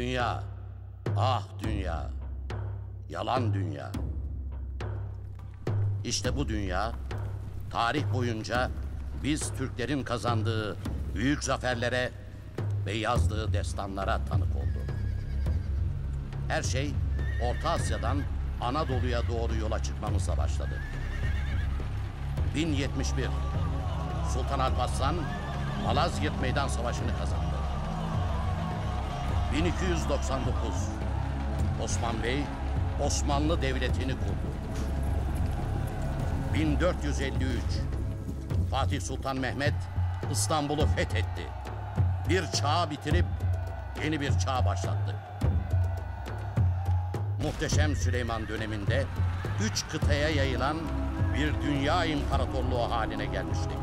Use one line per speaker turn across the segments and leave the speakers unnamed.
Dünya, ah dünya, yalan dünya. İşte bu dünya, tarih boyunca biz Türklerin kazandığı büyük zaferlere ve yazdığı destanlara tanık oldu. Her şey Orta Asya'dan Anadolu'ya doğru yola çıkmamızla başladı. 1071 Sultan Alparslan Malazgirt Meydan Savaşı'nı kazandı. 1299 Osman Bey Osmanlı Devleti'ni kurdu. 1453 Fatih Sultan Mehmet İstanbul'u fethetti. Bir çağı bitirip yeni bir çağ başlattı. Muhteşem Süleyman döneminde üç kıtaya yayılan bir dünya imparatorluğu haline gelmiştik.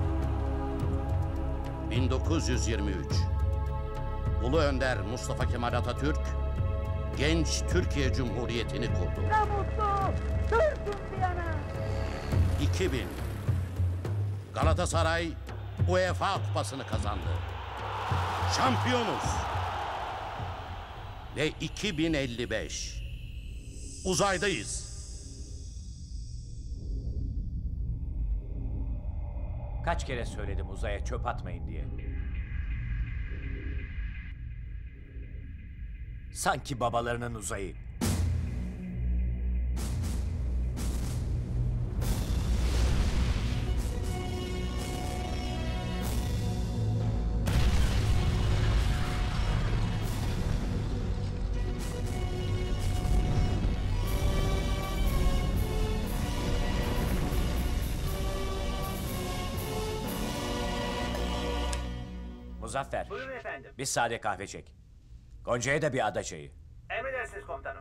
1923 Ulu Önder Mustafa Kemal Atatürk genç Türkiye Cumhuriyeti'ni kurdu.
Ne mutlu Türk'üm diyene.
2000 Galatasaray UEFA kupasını kazandı. Şampiyonuz. Ve 2055 uzaydayız.
Kaç kere söyledim uzaya çöp atmayın diye. Sanki babalarının uzayı. Muzaffer,
Buyurun efendim.
bir sade kahve çek. Gonca'ya da bir ada çayı.
Emredersiniz komutanım.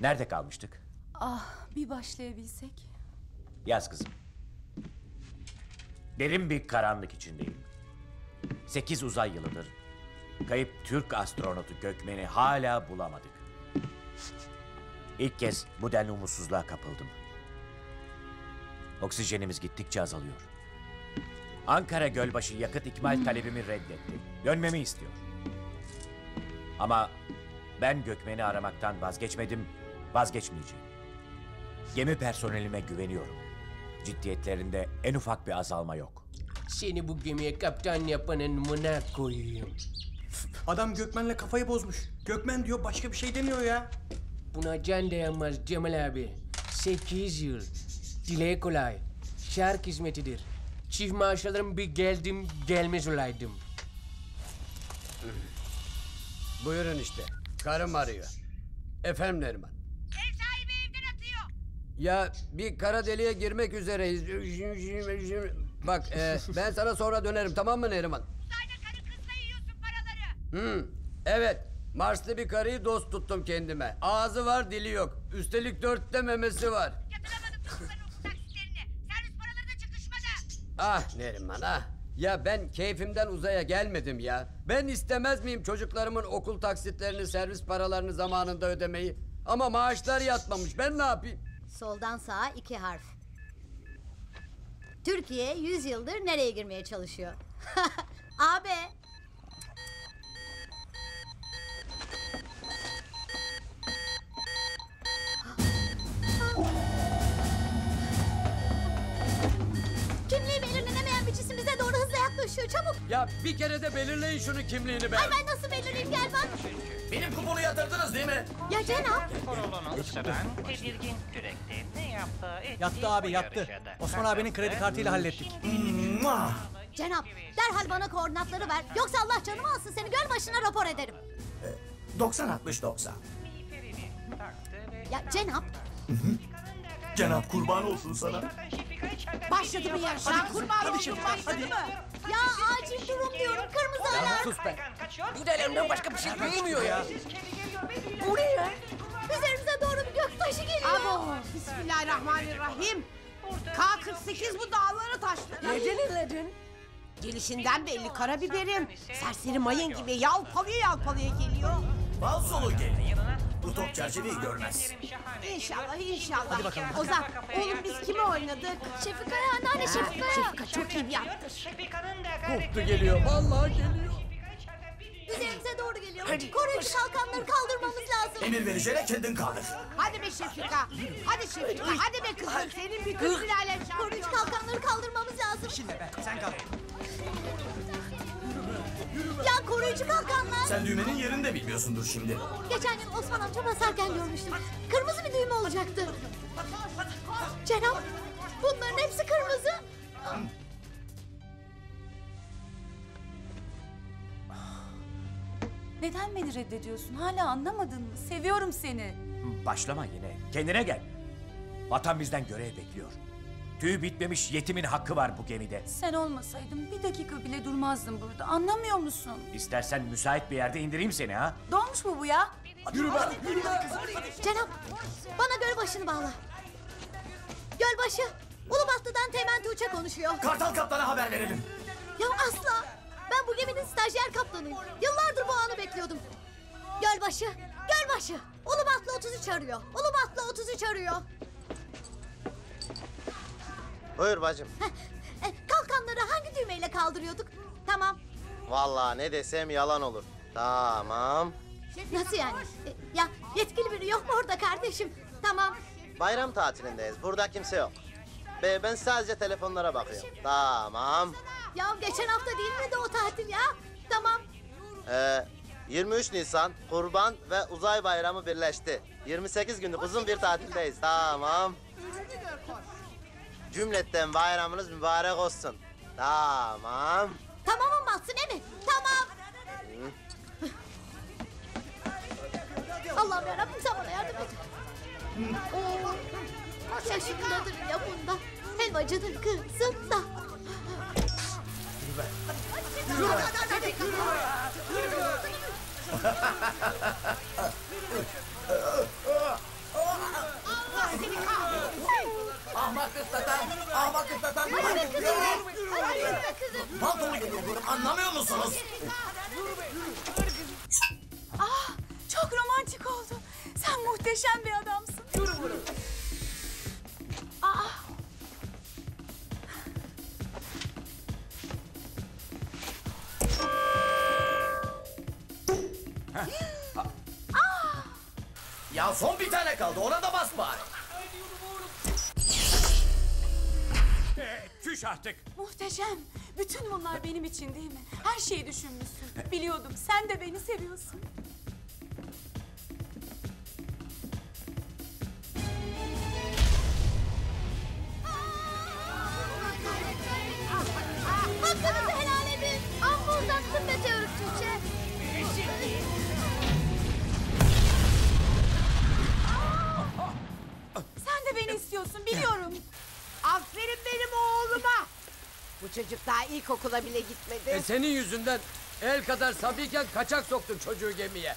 Nerede kalmıştık?
Ah bir başlayabilsek.
Yaz kızım. Derin bir karanlık içindeyim. Sekiz uzay yılıdır. Kayıp Türk astronotu Gökmen'i hala bulamadık. İlk kez bu denli umutsuzluğa kapıldım. Oksijenimiz gittikçe azalıyor. Ankara Gölbaşı yakıt ikmal talebimi reddetti. Dönmemi istiyor. Ama ben Gökmen'i aramaktan vazgeçmedim, vazgeçmeyeceğim. Gemi personelime güveniyorum. Ciddiyetlerinde en ufak bir azalma yok.
Seni bu gemiye kaptan yapanın mına koyayım.
Adam Gökmen'le kafayı bozmuş. Gökmen diyor başka bir şey demiyor ya.
Buna can dayanmaz Cemal abi. Sekiz yıl. Dile kolay. Şark hizmetidir. Çift maaş alırım bir geldim gelmez olaydım.
Buyurun işte. Karım arıyor. Efendim Neriman.
Ev sahibi evden atıyor.
Ya bir kara deliğe girmek üzereyiz. Bak e, ben sana sonra dönerim tamam mı Neriman?
Uzayda karı kızla yiyorsun paraları.
Hı, evet. Marslı bir karıyı dost tuttum kendime. Ağzı var dili yok. Üstelik dörtte memesi var.
Yatıramadım çocukların okul taksitlerini. Servis paraları da çıkışmadı.
Ah Neriman ah. Ya ben keyfimden uzaya gelmedim ya. Ben istemez miyim çocuklarımın okul taksitlerini, servis paralarını zamanında ödemeyi? Ama maaşlar yatmamış. Ben ne yapayım?
Soldan sağa iki harf. Türkiye 100 yıldır nereye girmeye çalışıyor? Abi. Yaklaşıyor. Çabuk.
Ya bir kere de belirleyin şunu kimliğini be.
Ay ben nasıl belirleyeyim gel bak.
Benim kuponu yatırdınız değil mi?
Ya Cenap.
Korolunu ısıran tedirgin kürekte ne ettiği
Yattı abi yattı. Osman abinin kredi kartıyla hallettik.
Cenap derhal bana koordinatları ver. Yoksa Allah canımı alsın seni göl başına rapor ederim.
90 60 90.
Miğferini taktı ve
Ya Cenap.
Cenap kurban olsun sana.
Başladı mı yarış? Hadi kurban oldum başladı mı? Ya acil durum diyorum kırmızı alarm.
Sus be. Bu delemden başka bir şey bilmiyor ya. Bu ne ya?
Üzerimize doğru bir göktaşı geliyor.
Abo. Bismillahirrahmanirrahim. K-48 bu dağları taştı.
Neden eledin?
Gelişinden belli karabiberim. Serseri mayın gibi yalpalıyor yalpalıyor geliyor.
Bal solu gel. Bu top çerçeveyi görmez.
İnşallah inşallah.
Hadi bakalım.
Ozan oğlum biz kimi oynadık?
Şefika'ya anneanne Şefika'ya.
Şefika çok iyi bir yaptır.
Koptu geliyor. Vallahi geliyor.
Üzerimize doğru geliyor. Koruyucu kalkanları kaldırmamız lazım.
Emir vereceğine kendin kaldır.
Hadi be Şefika. Hadi Şefika. Hadi be kızım. Senin bir kız bir alem
Koruyucu kalkanları kaldırmamız lazım.
Şimdi be sen kalk.
Ya koruyucu kalkanlar.
Sen düğmenin yerini de bilmiyorsundur şimdi.
Geçen gün Osman amca basarken görmüştüm. Kırmızı bir düğme olacaktı. Cenap bunların hepsi kırmızı.
Neden beni reddediyorsun? Hala anlamadın mı? Seviyorum seni.
Başlama yine. Kendine gel. Vatan bizden görev bekliyor. Tüy bitmemiş yetimin hakkı var bu gemide.
Sen olmasaydın bir dakika bile durmazdım burada. Anlamıyor musun?
İstersen müsait bir yerde indireyim seni ha.
Dolmuş mu bu ya?
Yürü be.
Cenap bana gölbaşını bağla. Gölbaşı Ulubatlı'dan Teğmen Tuğçe konuşuyor.
Kartal kaptana haber verelim.
Ya asla. Ben bu geminin stajyer kaptanıyım. Yıllardır bu anı bekliyordum. Gölbaşı, Gölbaşı. Ulubatlı 33 arıyor. Ulubatlı 33 arıyor.
Buyur bacım.
E, kalkanları hangi düğmeyle kaldırıyorduk? Tamam.
Vallahi ne desem yalan olur. Tamam.
Nasıl yani? E, ya yetkili biri yok mu orada kardeşim? Tamam.
Bayram tatilindeyiz. Burada kimse yok. Be ben sadece telefonlara bakıyorum. Tamam.
Ya geçen hafta değil miydi o tatil ya? Tamam.
Ee, 23 Nisan Kurban ve Uzay Bayramı birleşti. 28 günlük uzun bir tatildeyiz. Tamam. Cümletten bayramınız mübarek olsun. Tamam.
Tamamım batsın değil mi? Tamam. Allah'ım yarabbim sen bana yardım et. Oo, yaşındadır ya bunda. Helvacının kızında.
Ahmak kıtlatan, ahmak kıtlatan.
Hadi kızım. Hadi kızım.
Paltolu geliyor diyorum anlamıyor musunuz?
Ah, çok romantik oldu. Sen muhteşem bir adamsın. Ah,
Ya son bir tane kaldı ona da bas bari.
Ee, küş artık.
muhteşem. Bütün bunlar benim için değil mi? Her şeyi düşünmüşsün. Biliyordum. Sen de beni seviyorsun.
Hakkınızı helal edin. Amma uzattın be Teorik Tuğçe.
Sen de beni istiyorsun biliyorum.
Aferin benim oğluma. Bu çocuk daha ilkokula bile gitmedi.
E senin yüzünden el kadar sabiyken kaçak soktun çocuğu gemiye.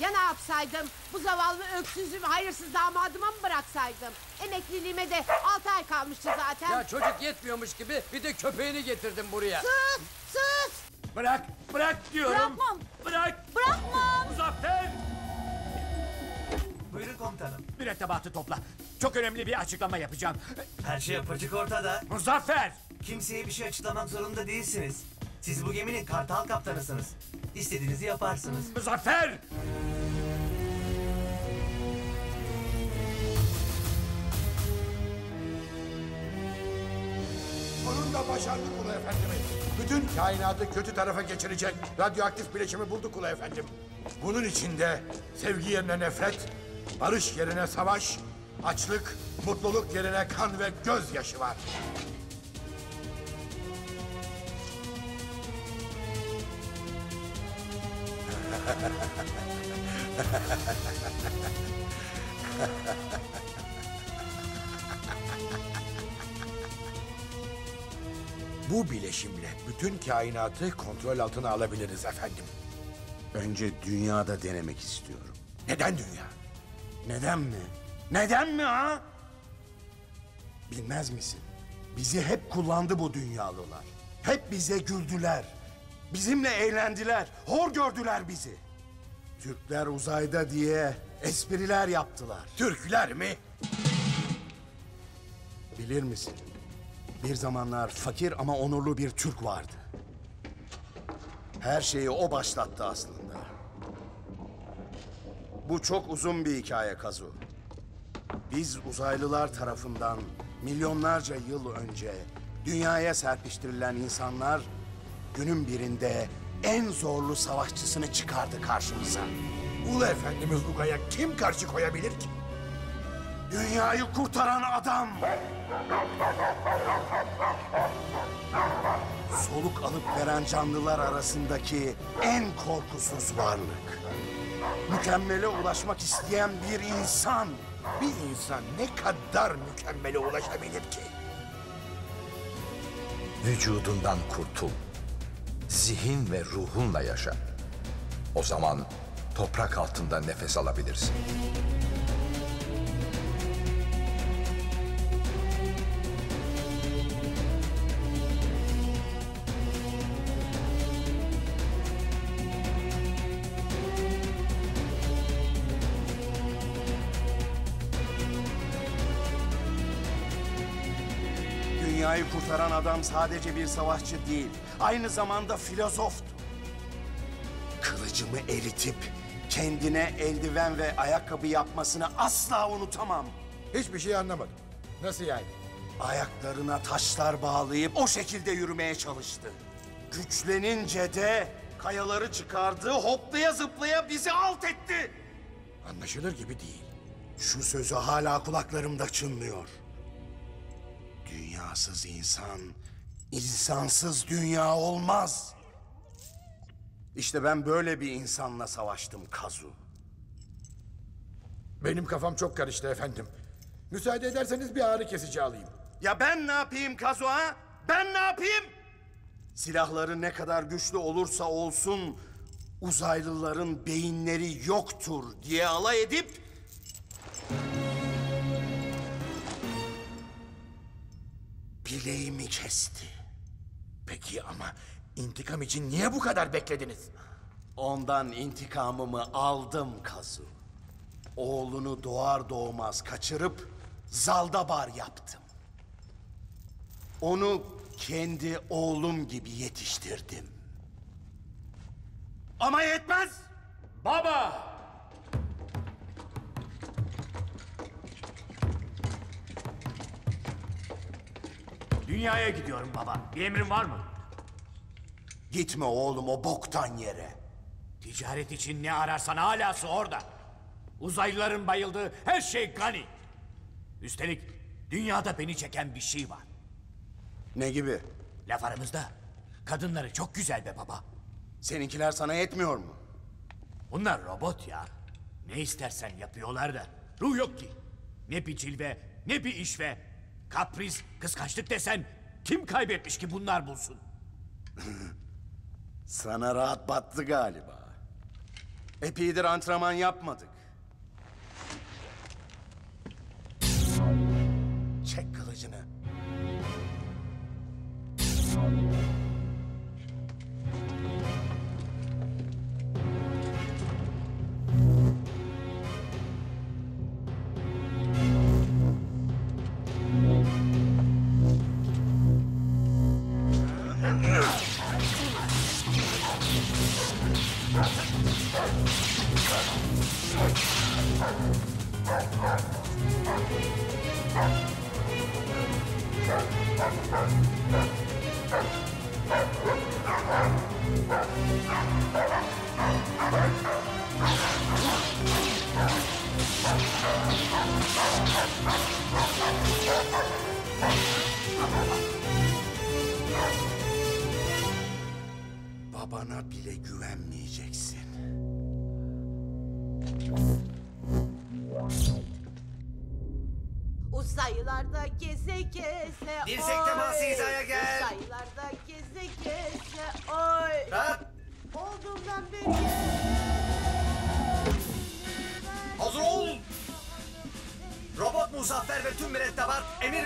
Ya ne yapsaydım? Bu zavallı öksüzüm hayırsız damadıma mı bıraksaydım? Emekliliğime de altı ay kalmıştı zaten.
Ya çocuk yetmiyormuş gibi bir de köpeğini getirdim buraya.
Sus! Sus!
Bırak, bırak diyorum.
Bırakmam.
Bırak.
Bırakmam.
Muzaffer.
Buyurun komutanım.
Mürettebatı topla. Çok önemli bir açıklama yapacağım.
Her şey apaçık ortada.
Muzaffer.
Kimseye bir şey açıklamak zorunda değilsiniz. Siz bu geminin kartal kaptanısınız. İstediğinizi yaparsınız.
Muzaffer.
Sonunda başardık Ulu Efendimiz. Bütün kainatı kötü tarafa geçirecek radyoaktif bileşimi bulduk Ulu Efendim. Bunun içinde sevgi yerine nefret, barış yerine savaş, açlık, mutluluk yerine kan ve gözyaşı var. Bu bileşimle bütün kainatı kontrol altına alabiliriz efendim.
Önce dünyada denemek istiyorum.
Neden dünya?
Neden mi? Neden mi ha? Bilmez misin? Bizi hep kullandı bu dünyalılar. Hep bize güldüler. Bizimle eğlendiler. Hor gördüler bizi. Türkler uzayda diye espriler yaptılar.
Türkler mi?
Bilir misin? Bir zamanlar fakir ama onurlu bir Türk vardı. Her şeyi o başlattı aslında. Bu çok uzun bir hikaye Kazu. Biz uzaylılar tarafından milyonlarca yıl önce dünyaya serpiştirilen insanlar günün birinde en zorlu savaşçısını çıkardı karşımıza.
Ulu Efendimiz Uga'ya kim karşı koyabilir ki?
Dünyayı kurtaran adam. Soluk alıp veren canlılar arasındaki en korkusuz varlık. Mükemmele ulaşmak isteyen bir insan.
Bir insan ne kadar mükemmele ulaşabilir ki?
Vücudundan kurtul. Zihin ve ruhunla yaşa. O zaman toprak altında nefes alabilirsin.
Kurtaran adam sadece bir savaşçı değil, aynı zamanda filozoftu. Kılıcımı eritip kendine eldiven ve ayakkabı yapmasını asla unutamam.
Hiçbir şey anlamadım. Nasıl yani?
Ayaklarına taşlar bağlayıp o şekilde yürümeye çalıştı. Güçlenince de kayaları çıkardı, hoplaya zıplaya bizi alt etti.
Anlaşılır gibi değil.
Şu sözü hala kulaklarımda çınlıyor. Dünyasız insan, insansız dünya olmaz. İşte ben böyle bir insanla savaştım Kazu.
Benim kafam çok karıştı efendim. Müsaade ederseniz bir ağrı kesici alayım.
Ya ben ne yapayım Kazu ha? Ben ne yapayım? Silahları ne kadar güçlü olursa olsun uzaylıların beyinleri yoktur diye alay edip bileğimi kesti.
Peki ama intikam için niye bu kadar beklediniz?
Ondan intikamımı aldım Kazu. Oğlunu doğar doğmaz kaçırıp zaldabar yaptım. Onu kendi oğlum gibi yetiştirdim. Ama yetmez.
Baba! Dünyaya gidiyorum baba. Bir emrin var mı?
Gitme oğlum o boktan yere.
Ticaret için ne ararsan halası orada. Uzaylıların bayıldığı her şey gani. Üstelik dünyada beni çeken bir şey var.
Ne gibi?
Laf aramızda. Kadınları çok güzel be baba.
Seninkiler sana yetmiyor mu?
Bunlar robot ya. Ne istersen yapıyorlar da. Ruh yok ki. Ne bir cilve, ne bir işve. Kapris, kıskançlık desen kim kaybetmiş ki bunlar bulsun?
Sana rahat battı galiba. Epeydir antrenman yapmadık. Çek kılıcını.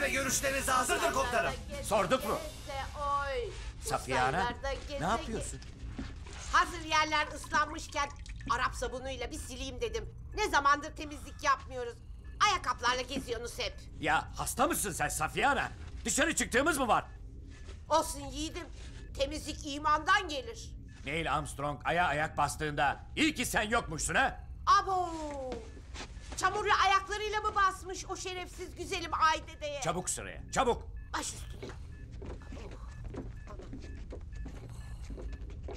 Ve görüşlerinize hazırdır komutanım.
Sorduk mu? Safiye Ana, ne yapıyorsun?
Hazır yerler ıslanmışken Arap sabunuyla bir sileyim dedim. Ne zamandır temizlik yapmıyoruz. Ayakkabılarla geziyorsunuz hep.
Ya hasta mısın sen Safiye Ana? Dışarı çıktığımız mı var?
Olsun yiğidim. Temizlik imandan gelir.
Neil Armstrong aya ayak bastığında iyi ki sen yokmuşsun ha?
Abo! Çamurlu ayaklarıyla mı basmış o şerefsiz güzelim Aydede'ye?
Çabuk sıraya, çabuk.
Baş üstüne.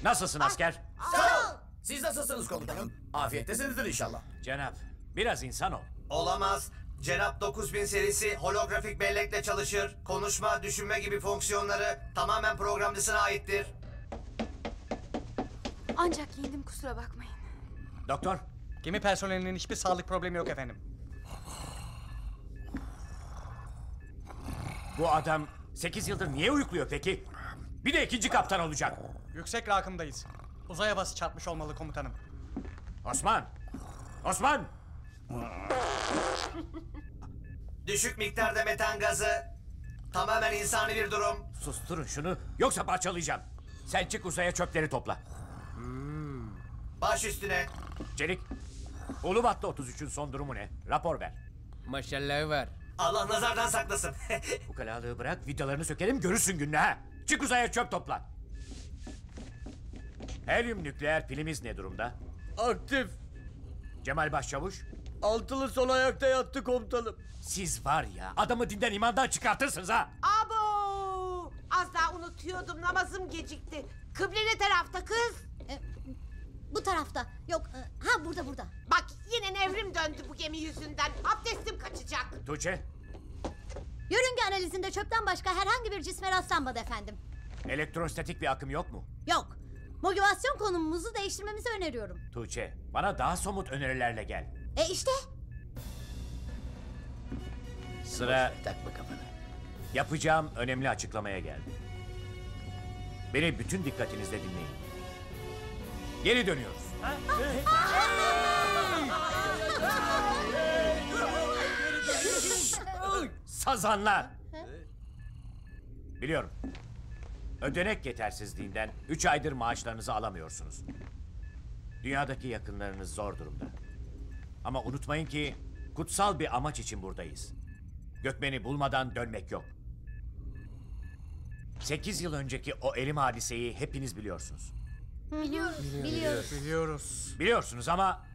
Nasılsın asker?
Sağ ol. Siz nasılsınız komutanım? Afiyettesinizdir inşallah.
Cenap, biraz insan ol.
Olamaz. Cenap 9000 serisi holografik bellekle çalışır. Konuşma, düşünme gibi fonksiyonları tamamen programcısına aittir.
Ancak giyindim kusura bakmayın.
Doktor,
Gemi personelinin hiçbir sağlık problemi yok efendim.
bu adam 8 yıldır niye uyukluyor peki? Bir de ikinci kaptan olacak.
Yüksek rakımdayız. Uzay havası çarpmış olmalı komutanım.
Osman! Osman!
Düşük miktarda metan gazı. Tamamen insani bir durum.
Susturun şunu, yoksa parçalayacağım. Sen çık uzaya çöpleri topla.
Baş üstüne.
Çelik, Ulubatlı 33'ün son durumu ne? Rapor ver.
Maşallah var.
Allah nazardan saklasın.
Bu kalalığı bırak, vidalarını sökelim görürsün gününü ha. Çık uzaya çöp topla. Helyum nükleer pilimiz ne durumda?
Aktif.
Cemal Başçavuş?
Altılı son ayakta yattı komutanım.
Siz var ya, adamı dinden imandan çıkartırsınız ha.
Abo! Az daha unutuyordum namazım gecikti. Kıble ne tarafta kız?
E, bu tarafta. Yok. e, ha burada burada.
Bak yine nevrim döndü bu gemi yüzünden. Abdestim kaçacak.
Tuğçe,
Yörünge analizinde çöpten başka herhangi bir cisme rastlanmadı efendim.
elektrostatik bir akım yok mu?
Yok. Motivasyon konumumuzu değiştirmemizi öneriyorum.
Tuğçe, bana daha somut önerilerle gel.
E işte.
Sıra takma kafana. Yapacağım önemli açıklamaya geldi. Beni bütün dikkatinizle dinleyin. Geri dönüyoruz. Sazanlar! Biliyorum. Ödenek yetersizliğinden üç aydır maaşlarınızı alamıyorsunuz. Dünyadaki yakınlarınız zor durumda. Ama unutmayın ki kutsal bir amaç için buradayız. Gökmen'i bulmadan dönmek yok. Sekiz yıl önceki o elim hadiseyi hepiniz biliyorsunuz.
Biliyoruz. Biliyoruz.
Biliyoruz.
Biliyorsunuz ama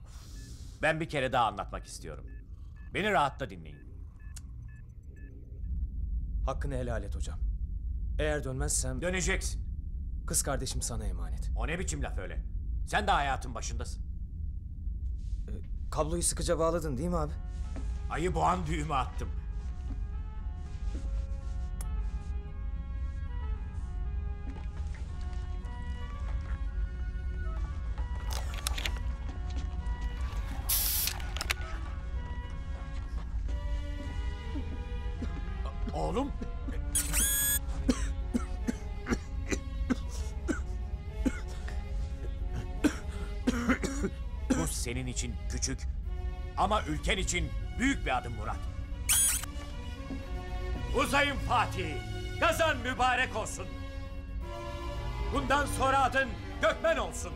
ben bir kere daha anlatmak istiyorum. Beni rahatta dinleyin.
Hakkını helal et hocam. Eğer dönmezsem...
Döneceksin.
Kız kardeşim sana emanet.
O ne biçim laf öyle? Sen de hayatın başındasın.
Kabloyu sıkıca bağladın değil mi abi?
Ayı boğan düğümü attım. Senin için küçük ama ülken için büyük bir adım Murat. Uzayın Fatih, kazan mübarek olsun. Bundan sonra adın Gökmen olsun.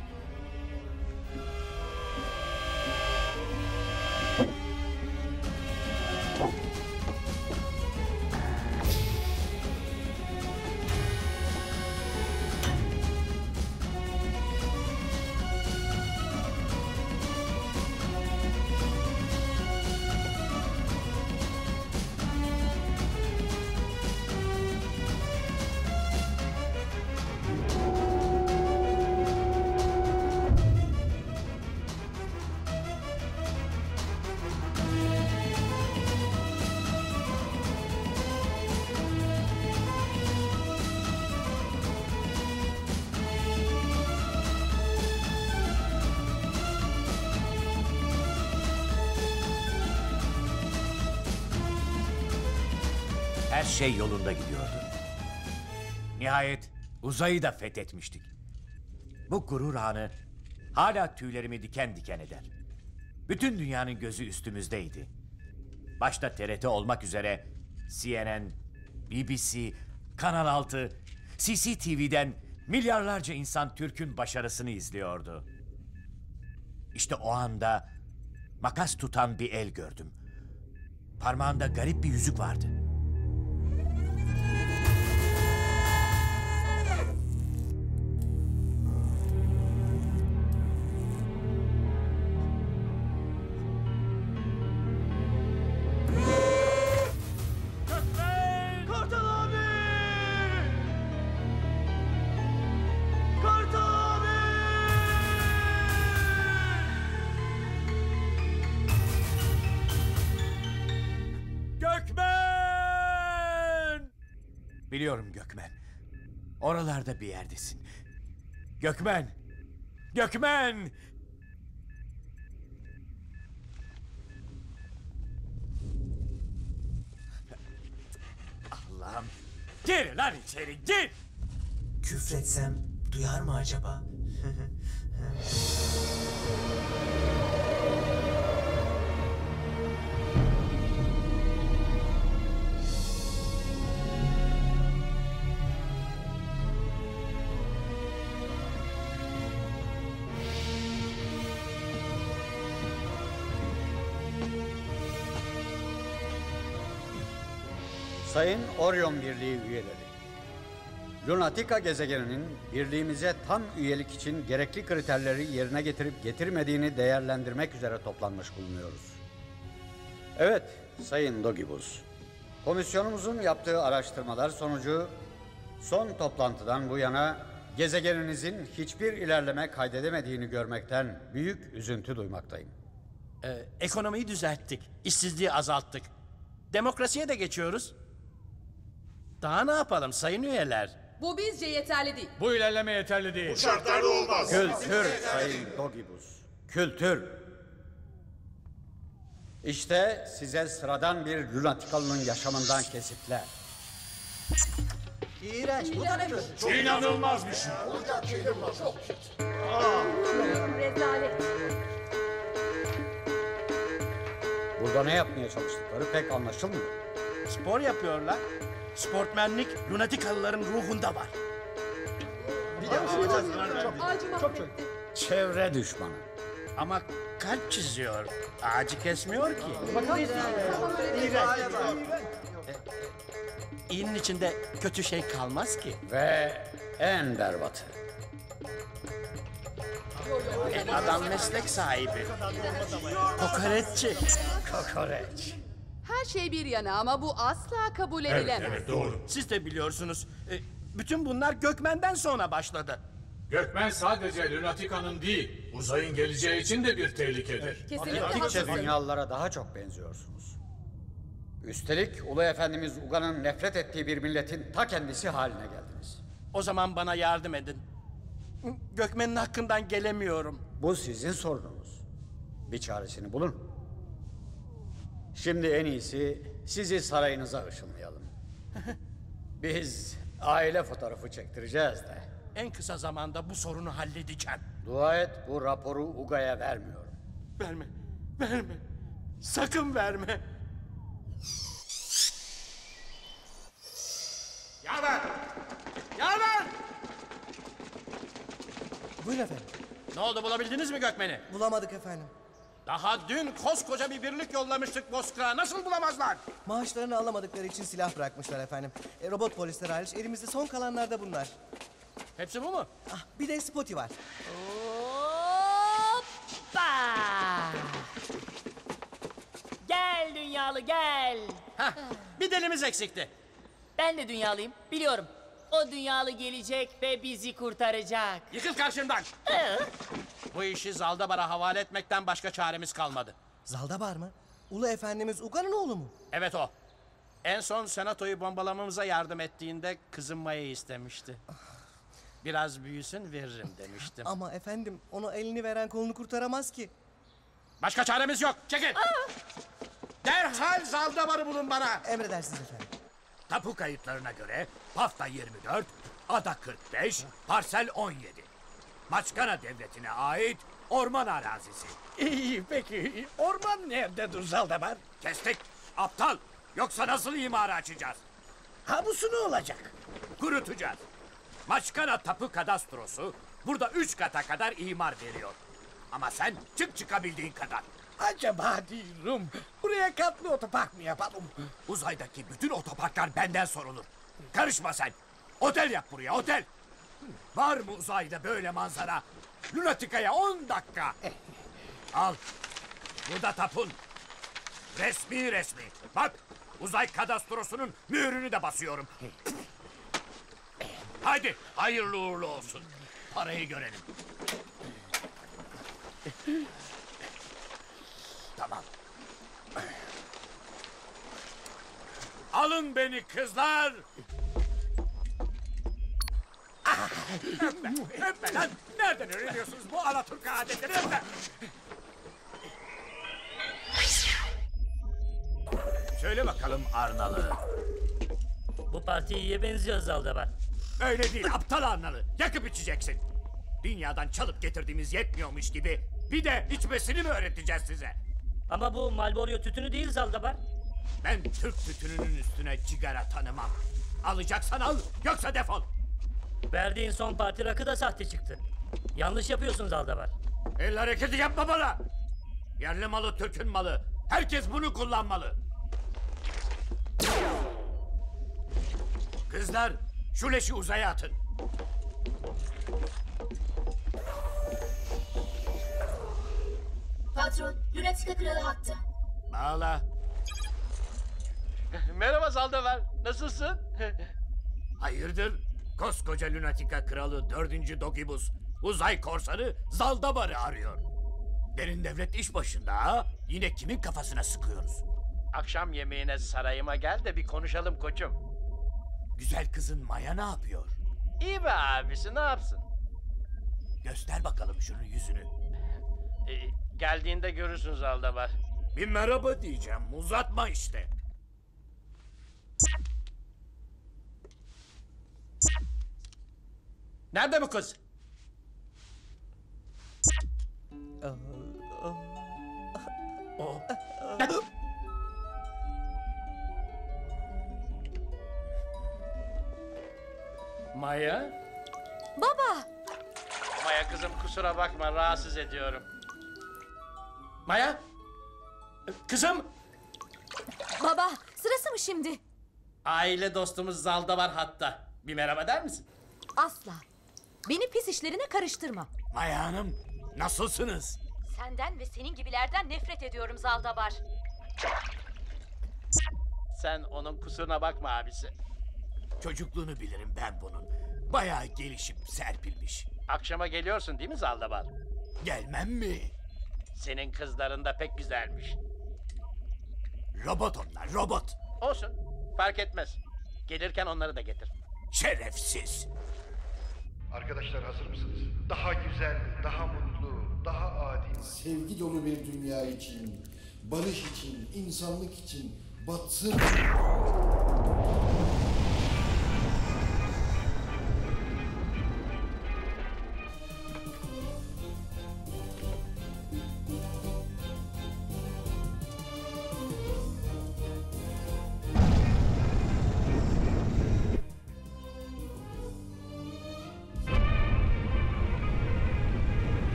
Şey yolunda gidiyordu. Nihayet uzayı da fethetmiştik. Bu gurur anı hala tüylerimi diken diken eder. Bütün dünyanın gözü üstümüzdeydi. Başta TRT olmak üzere CNN, BBC, Kanal 6, CCTV'den milyarlarca insan Türk'ün başarısını izliyordu. İşte o anda makas tutan bir el gördüm. Parmağında garip bir yüzük vardı. Oralarda bir yerdesin. Gökmen! Gökmen! Allah'ım. Gir lan içeri gir!
Küfretsem duyar mı acaba?
Sayın Orion Birliği üyeleri. Lunatica gezegeninin birliğimize tam üyelik için gerekli kriterleri yerine getirip getirmediğini değerlendirmek üzere toplanmış bulunuyoruz. Evet, Sayın Dogibus. Komisyonumuzun yaptığı araştırmalar sonucu son toplantıdan bu yana gezegeninizin hiçbir ilerleme kaydedemediğini görmekten büyük üzüntü duymaktayım.
Ee, ekonomiyi düzelttik, işsizliği azalttık. Demokrasiye de geçiyoruz. Daha ne yapalım sayın üyeler?
Bu bizce yeterli değil.
Bu ilerleme yeterli değil.
Kültür Sayın Dogibus. Kültür. İşte size sıradan bir lunatikalının yaşamından kesitler.
İğrenç. Bu da ne böyle?
Çok İnanılmaz bir şey.
Olacak şey bu. Çok
Rezalet.
Burada ne yapmaya çalıştıkları pek anlaşılmıyor.
Spor yapıyorlar. Sportmenlik lunatikalıların ruhunda var.
Bir de
Ağacı mahvetti.
Çevre düşmanı.
Ama kalp çiziyor. Ağacı kesmiyor ki. İyinin içinde kötü şey kalmaz ki.
Ve en berbatı.
E, adam meslek sahibi. Kokoreççi.
Kokoreç.
Her şey bir yana ama bu asla kabul edilemez.
Siz de biliyorsunuz. e, bütün bunlar Gökmen'den sonra başladı.
Gökmen sadece Lunatica'nın değil, uzayın geleceği için de bir tehlikedir.
Gittikçe dünyalılara daha çok benziyorsunuz. Üstelik Ulu Efendimiz Uga'nın nefret ettiği bir milletin ta kendisi haline geldiniz.
O zaman bana yardım edin. Gökmen'in hakkından gelemiyorum.
Bu sizin sorununuz. Bir çaresini bulun. Şimdi en iyisi sizi sarayınıza ışınlayalım. Biz aile fotoğrafı çektireceğiz de.
En kısa zamanda bu sorunu halledeceğim.
Dua et bu raporu Uga'ya vermiyorum.
Verme, verme. Sakın verme. Yaver! Yaver!
Buyurun efendim.
Ne oldu bulabildiniz mi Gökmen'i?
Bulamadık efendim.
Daha dün koskoca bir birlik yollamıştık Bozkır'a. Nasıl bulamazlar?
Maaşlarını alamadıkları için silah bırakmışlar efendim. E, robot polisler hariç elimizde son kalanlar da bunlar.
Hepsi bu mu?
Ah, bir de Spotty var.
Hoppa! Gel dünyalı gel.
bir delimiz eksikti.
Ben de dünyalıyım biliyorum. O dünyalı gelecek ve bizi kurtaracak.
Yıkıl karşımdan. Bu işi Zaldabar'a havale etmekten başka çaremiz kalmadı.
Zaldabar mı? Ulu Efendimiz Uga'nın oğlu mu?
Evet o. En son senatoyu bombalamamıza yardım ettiğinde kızım Maya'yı istemişti. Biraz büyüsün veririm demiştim.
Ama efendim onu elini veren kolunu kurtaramaz ki.
Başka çaremiz yok. Çekil. Derhal Zaldabar'ı bulun bana.
Emredersiniz efendim.
Tapu kayıtlarına göre Pafta 24, Ada 45, Parsel 17. Maçkana devletine ait orman arazisi.
İyi peki. Orman nerede dur Zaldabar?
Kestik. Aptal. Yoksa nasıl imara açacağız?
Ha busu ne olacak?
Kurutacağız. Maçkana tapu kadastrosu burada üç kata kadar imar veriyor. Ama sen çık çıkabildiğin kadar.
Acaba diyorum buraya katlı otopark mı yapalım?
Uzaydaki bütün otoparklar benden sorulur. Karışma sen. Otel yap buraya otel. Var mı uzayda böyle manzara? Lunatica'ya 10 dakika. Al. Burada tapun. Resmi resmi. Bak uzay kadastrosunun mührünü de basıyorum. Hadi hayırlı uğurlu olsun. Parayı görelim. Tamam. Alın beni kızlar. Ah, öpme, öpme lan. Nereden öğreniyorsunuz bu Alaturka adetleri? Öpme. Söyle bakalım Arnalı.
Bu parti iyiye benziyor Zaldabar.
Öyle değil aptal Arnalı. Yakıp içeceksin. Dünyadan çalıp getirdiğimiz yetmiyormuş gibi... ...bir de içmesini mi öğreteceğiz size?
Ama bu Malboro tütünü değil Zaldabar.
Ben Türk tütününün üstüne cigara tanımam. Alacaksan al, yoksa defol.
Verdiğin son parti rakı da sahte çıktı. Yanlış yapıyorsun Zaldabar.
El hareketi yapma bana. Yerli malı Türk'ün malı. Herkes bunu kullanmalı. Kızlar şu leşi uzaya atın.
Patron, Lunatica kralı hatta.
Bağla.
Merhaba Zaldaver, nasılsın?
Hayırdır? Koskoca Lunatica kralı 4. Dogibus uzay korsanı Zaldabar'ı arıyor. Derin devlet iş başında ha? Yine kimin kafasına sıkıyoruz?
Akşam yemeğine sarayıma gel de bir konuşalım koçum.
Güzel kızın Maya ne yapıyor?
İyi be abisi ne yapsın?
Göster bakalım şunun yüzünü.
E, Geldiğinde görürsünüz Aldabar.
Bir merhaba diyeceğim. Uzatma işte.
Nerede bu kız?
Ee, oh.
Maya?
Baba!
Maya kızım kusura bakma rahatsız ediyorum. Maya. Kızım.
Baba sırası mı şimdi?
Aile dostumuz Zalda var hatta. Bir merhaba der misin?
Asla. Beni pis işlerine karıştırma.
Maya Hanım nasılsınız?
Senden ve senin gibilerden nefret ediyorum Zaldabar.
Sen onun kusuruna bakma abisi.
Çocukluğunu bilirim ben bunun. Bayağı gelişip serpilmiş.
Akşama geliyorsun değil mi Zaldabar?
Gelmem mi?
Senin kızların da pek güzelmiş.
Robot onlar robot.
Olsun. Fark etmez. Gelirken onları da getir.
Şerefsiz.
Arkadaşlar hazır mısınız? Daha güzel, daha mutlu, daha adil.
Sevgi dolu bir dünya için, barış için, insanlık için batsın.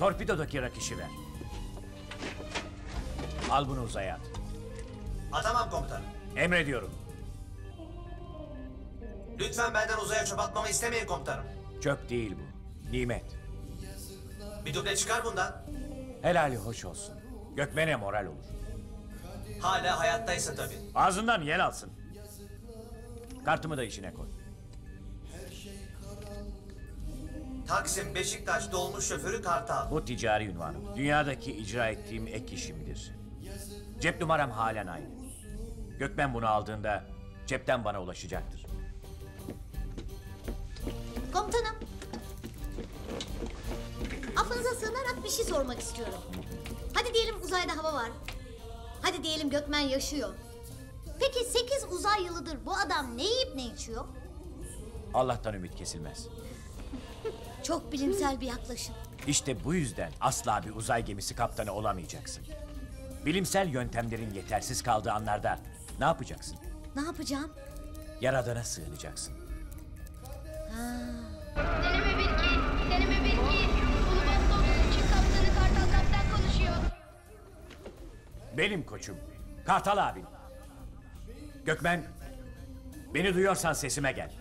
Torpidodaki rakişi ver. Al bunu uzaya at.
Atamam komutanım.
Emrediyorum.
Lütfen benden uzaya çöp atmamı istemeyin komutanım.
Çöp değil bu. Nimet.
Bir duble çıkar bundan.
Helali hoş olsun. Gökmen'e moral olur.
Hala hayattaysa tabii.
Ağzından yel alsın. Kartımı da işine koy.
Taksim Beşiktaş dolmuş şoförü Kartal.
Bu ticari unvanım. Dünyadaki icra ettiğim ek işimdir. Cep numaram halen aynı. Gökmen bunu aldığında cepten bana ulaşacaktır.
Komutanım. Affınıza sığınarak bir şey sormak istiyorum. Hadi diyelim uzayda hava var. Hadi diyelim Gökmen yaşıyor. Peki sekiz uzay yılıdır bu adam ne yiyip ne içiyor?
Allah'tan ümit kesilmez.
Çok bilimsel bir yaklaşım.
İşte bu yüzden asla bir uzay gemisi kaptanı olamayacaksın. Bilimsel yöntemlerin yetersiz kaldığı anlarda ne yapacaksın?
Ne yapacağım?
Yaradana sığınacaksın.
Ha.
Deneme Bilgi, deneme Bilgi. Ulu Boston'un kaptanı Kartal Kaptan konuşuyor.
Benim koçum, Kartal abim. Gökmen, beni duyuyorsan sesime gel.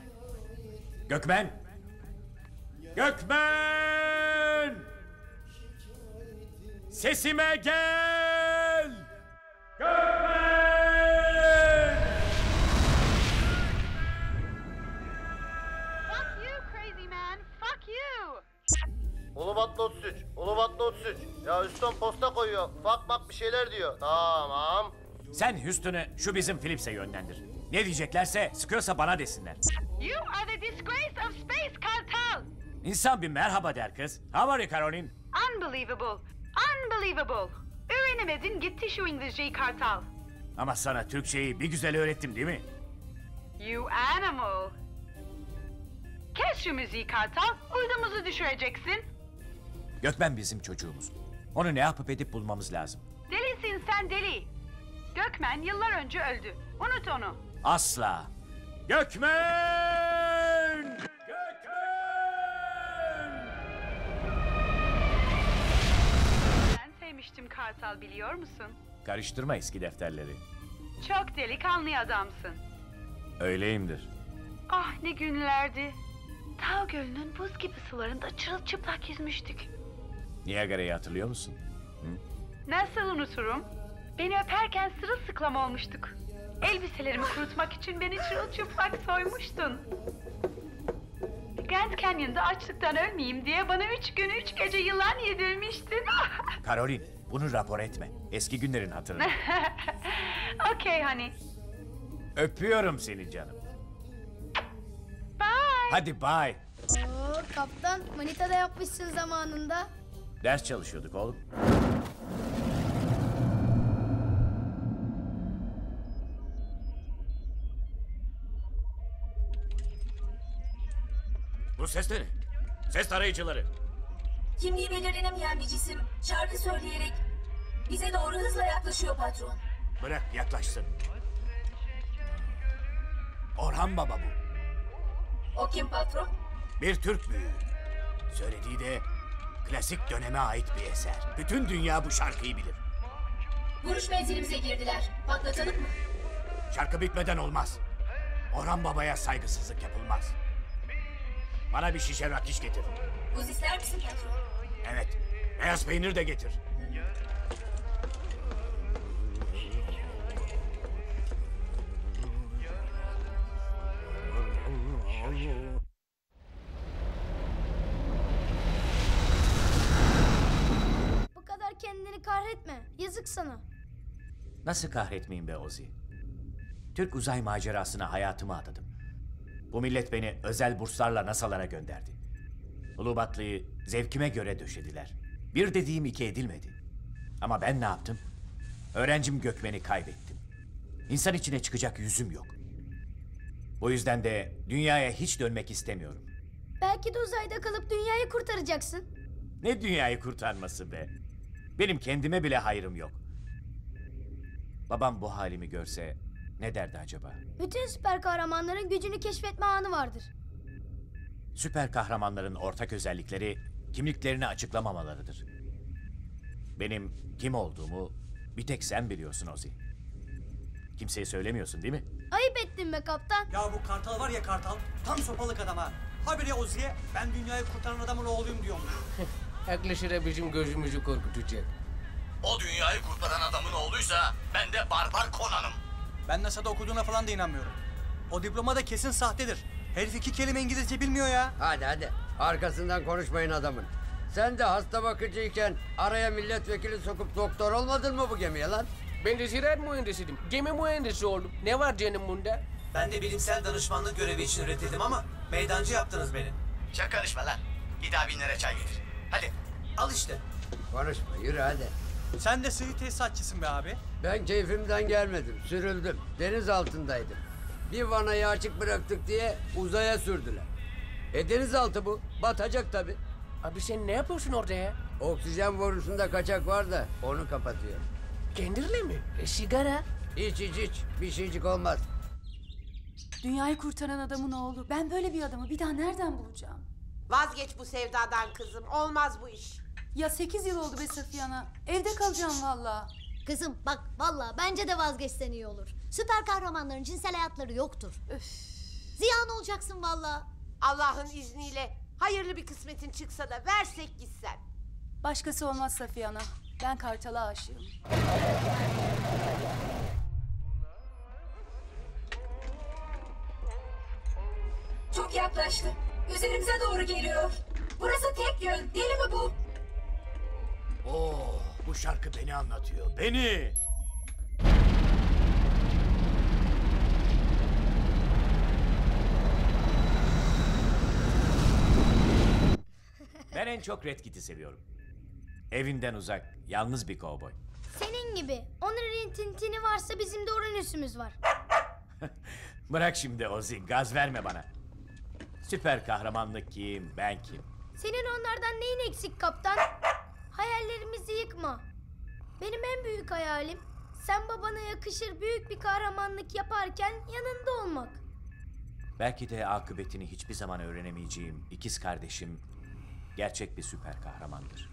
Gökmen! Gökmen! Sesime gel! Gökmen! Fuck you crazy man,
fuck you!
Ulubatlı 33, Ulubatlı 33. Ya Houston posta koyuyor, fuck bak bir şeyler diyor. Tamam.
Sen Houston'ı şu bizim Philips'e yönlendir. Ne diyeceklerse sıkıyorsa bana desinler.
You are the disgrace of space, Kartal!
İnsan bir merhaba der kız. How are you Caroline?
Unbelievable. Unbelievable. Öğrenemedin gitti şu İngilizceyi kartal.
Ama sana Türkçeyi bir güzel öğrettim değil mi?
You animal. Kes şu müziği kartal. Uydumuzu düşüreceksin.
Gökmen bizim çocuğumuz. Onu ne yapıp edip bulmamız lazım.
Delisin sen deli. Gökmen yıllar önce öldü. Unut onu.
Asla. Gökmen!
Ben sevmiştim kartal biliyor musun?
Karıştırma eski defterleri.
Çok delikanlı adamsın.
Öyleyimdir.
Ah ne günlerdi. Tao Gölü'nün buz gibi sularında çırılçıplak yüzmüştük.
Niagara'yı hatırlıyor musun?
Nasıl unuturum? Beni öperken sırılsıklam olmuştuk. Elbiselerimi kurutmak için beni çırılçıplak soymuştun. Grand Canyon'da açlıktan ölmeyeyim diye bana üç gün üç gece yılan yedirmiştin.
Caroline, bunu rapor etme. Eski günlerin hatırına.
Okey hani.
Öpüyorum seni canım.
Bye.
Hadi bye.
Oo, kaptan manita da yapmışsın zamanında.
Ders çalışıyorduk oğlum. Bu ses ne? Ses tarayıcıları.
Kimliği belirlenemeyen bir cisim şarkı söyleyerek bize doğru hızla yaklaşıyor patron.
Bırak yaklaşsın. Orhan Baba bu.
O kim patron?
Bir Türk büyüğü. Söylediği de klasik döneme ait bir eser. Bütün dünya bu şarkıyı bilir.
Vuruş menzilimize girdiler. Patlatalım mı?
Şarkı bitmeden olmaz. Orhan Baba'ya saygısızlık yapılmaz. Bana bir şişe rakiş getir.
Buz ister misin patron?
Evet. Beyaz peynir de getir.
Bu kadar kendini kahretme. Yazık sana.
Nasıl kahretmeyeyim be Ozi? Türk uzay macerasına hayatımı adadım. Bu millet beni özel burslarla NASA'lara gönderdi. Ulubatlı'yı zevkime göre döşediler. Bir dediğim iki edilmedi. Ama ben ne yaptım? Öğrencim Gökmen'i kaybettim. İnsan içine çıkacak yüzüm yok. Bu yüzden de dünyaya hiç dönmek istemiyorum.
Belki de uzayda kalıp dünyayı kurtaracaksın.
Ne dünyayı kurtarması be? Benim kendime bile hayrım yok. Babam bu halimi görse ne derdi acaba?
Bütün süper kahramanların gücünü keşfetme anı vardır.
Süper kahramanların ortak özellikleri kimliklerini açıklamamalarıdır. Benim kim olduğumu bir tek sen biliyorsun Ozi. Kimseye söylemiyorsun değil mi?
Ayıp ettin be kaptan.
Ya bu kartal var ya kartal tam sopalık adam ha. Habire Ozi'ye ben dünyayı kurtaran adamın oğluyum diyormuş.
Yaklaşıra bizim gözümüzü korkutacak.
O dünyayı kurtaran adamın oğluysa ben de barbar Conan'ım.
Ben NASA'da okuduğuna falan da inanmıyorum. O diploma da kesin sahtedir. Herif iki kelime İngilizce bilmiyor ya.
Hadi hadi. Arkasından konuşmayın adamın. Sen de hasta bakıcıyken araya milletvekili sokup doktor olmadın mı bu gemiye lan?
Ben de ziraat mühendisiydim. Gemi mühendisi oldum. Ne var canım bunda?
Ben de bilimsel danışmanlık görevi için üretildim ama meydancı yaptınız beni.
Çok karışma lan. Git abinlere çay getir. Hadi.
Al işte.
Konuşma yürü hadi.
Sen de sıvı tesisatçısın be abi.
Ben keyfimden gelmedim. Sürüldüm. Deniz altındaydım. Bir vanayı açık bıraktık diye uzaya sürdüler. E denizaltı bu. Batacak tabi.
Abi sen ne yapıyorsun orada ya?
Oksijen borusunda kaçak var da onu kapatıyor.
Kendirle mi? E, sigara?
İç iç iç. Bir şeycik olmaz.
Dünyayı kurtaran adamın oğlu. Ben böyle bir adamı bir daha nereden bulacağım?
Vazgeç bu sevdadan kızım. Olmaz bu iş.
Ya sekiz yıl oldu be Safiye ana. Evde kalacağım valla.
Kızım bak valla bence de vazgeçsen iyi olur. Süper kahramanların cinsel hayatları yoktur. Ziyan olacaksın valla.
Allah'ın izniyle hayırlı bir kısmetin çıksa da versek gitsen.
Başkası olmaz Safiye ana. Ben Kartal'a aşığım.
Çok yaklaştı. Üzerimize doğru geliyor.
Şarkı beni anlatıyor. Beni.
Ben en çok Red Kit'i seviyorum. Evinden uzak, yalnız bir kovboy.
Senin gibi. Onun tintini varsa bizim de Uranüs'ümüz var.
Bırak şimdi Ozzy, gaz verme bana. Süper kahramanlık kim, ben kim?
Senin onlardan neyin eksik kaptan? Hayallerimizi yıkma. Benim en büyük hayalim sen babana yakışır büyük bir kahramanlık yaparken yanında olmak.
Belki de akıbetini hiçbir zaman öğrenemeyeceğim ikiz kardeşim gerçek bir süper kahramandır.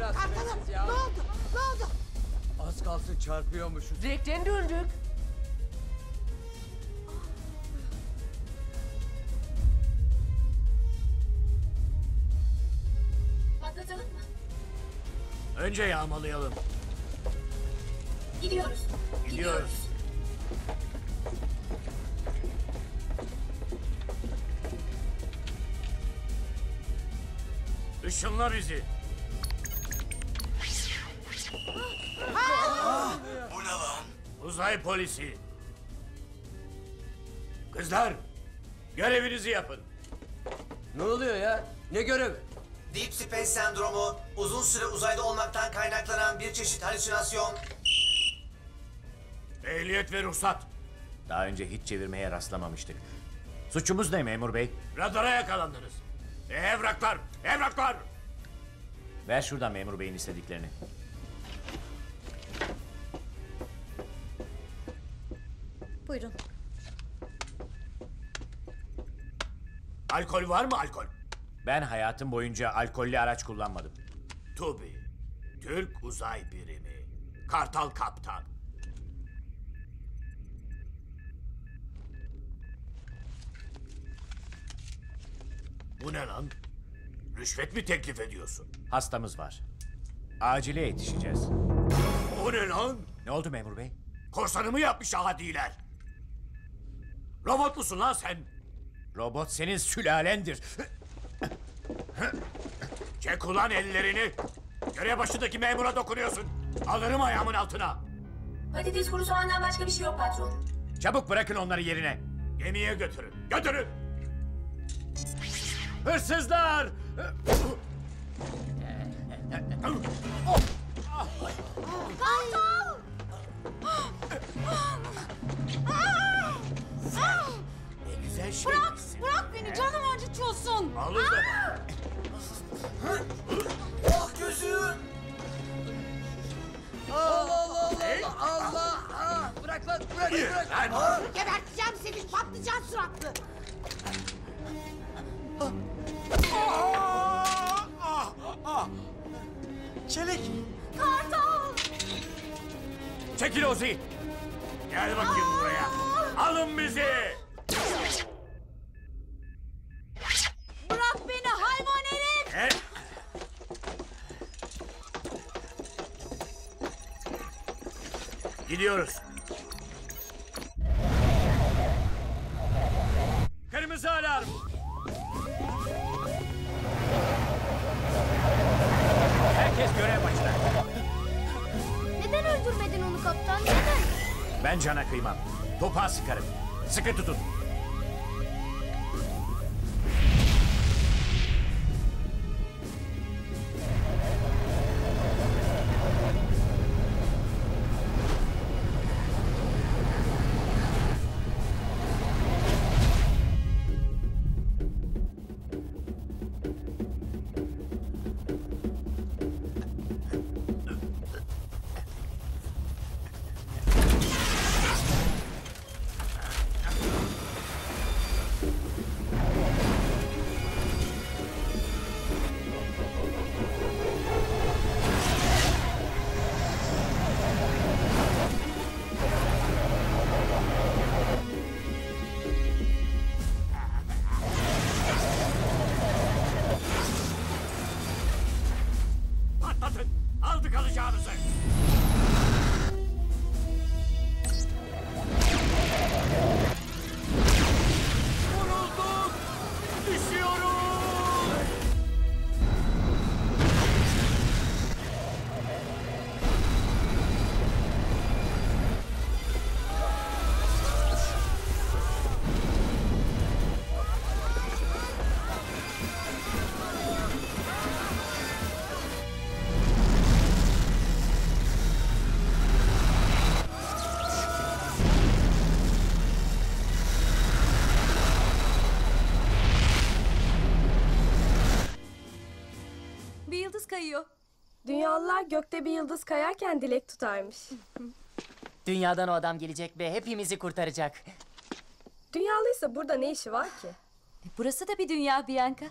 Münasebetsiz
Kartalım
ya?
ne oldu? Ne oldu?
Az kalsın çarpıyormuşuz.
Direkten döndük.
Patlatalım mı?
Önce yağmalayalım.
Gidiyoruz.
Gidiyoruz. Işınla bizi. Uzay polisi. Kızlar, görevinizi yapın.
Ne oluyor ya? Ne görev?
Deep Space Sendromu uzun süre uzayda olmaktan kaynaklanan bir çeşit halüsinasyon.
Ehliyet ve ruhsat.
Daha önce hiç çevirmeye rastlamamıştık. Suçumuz ne memur bey?
Radara yakalandınız. Evraklar, evraklar.
Ver şuradan memur beyin istediklerini.
Buyurun.
Alkol var mı alkol?
Ben hayatım boyunca alkollü araç kullanmadım.
TUBI. Türk Uzay Birimi. Kartal Kaptan. Bu ne lan? Rüşvet mi teklif ediyorsun?
Hastamız var. Acile yetişeceğiz.
O ne lan?
Ne oldu memur bey?
Korsanı mı yapmış ahadiler? Robot musun lan sen?
Robot senin sülalendir.
Çek ulan ellerini. Görev başındaki memura dokunuyorsun. Alırım ayağımın altına.
Patates kuru soğandan başka bir şey yok patron.
Çabuk bırakın onları yerine.
Gemiye götürün. Götürün.
Hırsızlar!
Kartal!
Ne güzel şey.
Bırak, bırak beni canım acıtıyorsun.
Alın da.
Ah gözüm!
Allah Allah Allah Allah Allah! Bırak lan bırak bırak!
Lan!
Geberteceğim seni patlıcan suratlı.
Ah, ah, ah.
Çelik.
Kartal!
Çekil Ozi!
Gel bakayım buraya. Alın bizi.
Bırak beni hayvan herif!
Gel. Gidiyoruz.
Kırmızı alarm! Herkes görev başına.
Neden öldürmedin onu?
Ben cana kıymam. Topağa sıkarım. Sıkı tutun.
Gökte bir yıldız kayarken dilek tutarmış.
Dünyadan o adam gelecek ve hepimizi kurtaracak.
Dünyalıysa burada ne işi var ki?
Burası da bir dünya Bianca.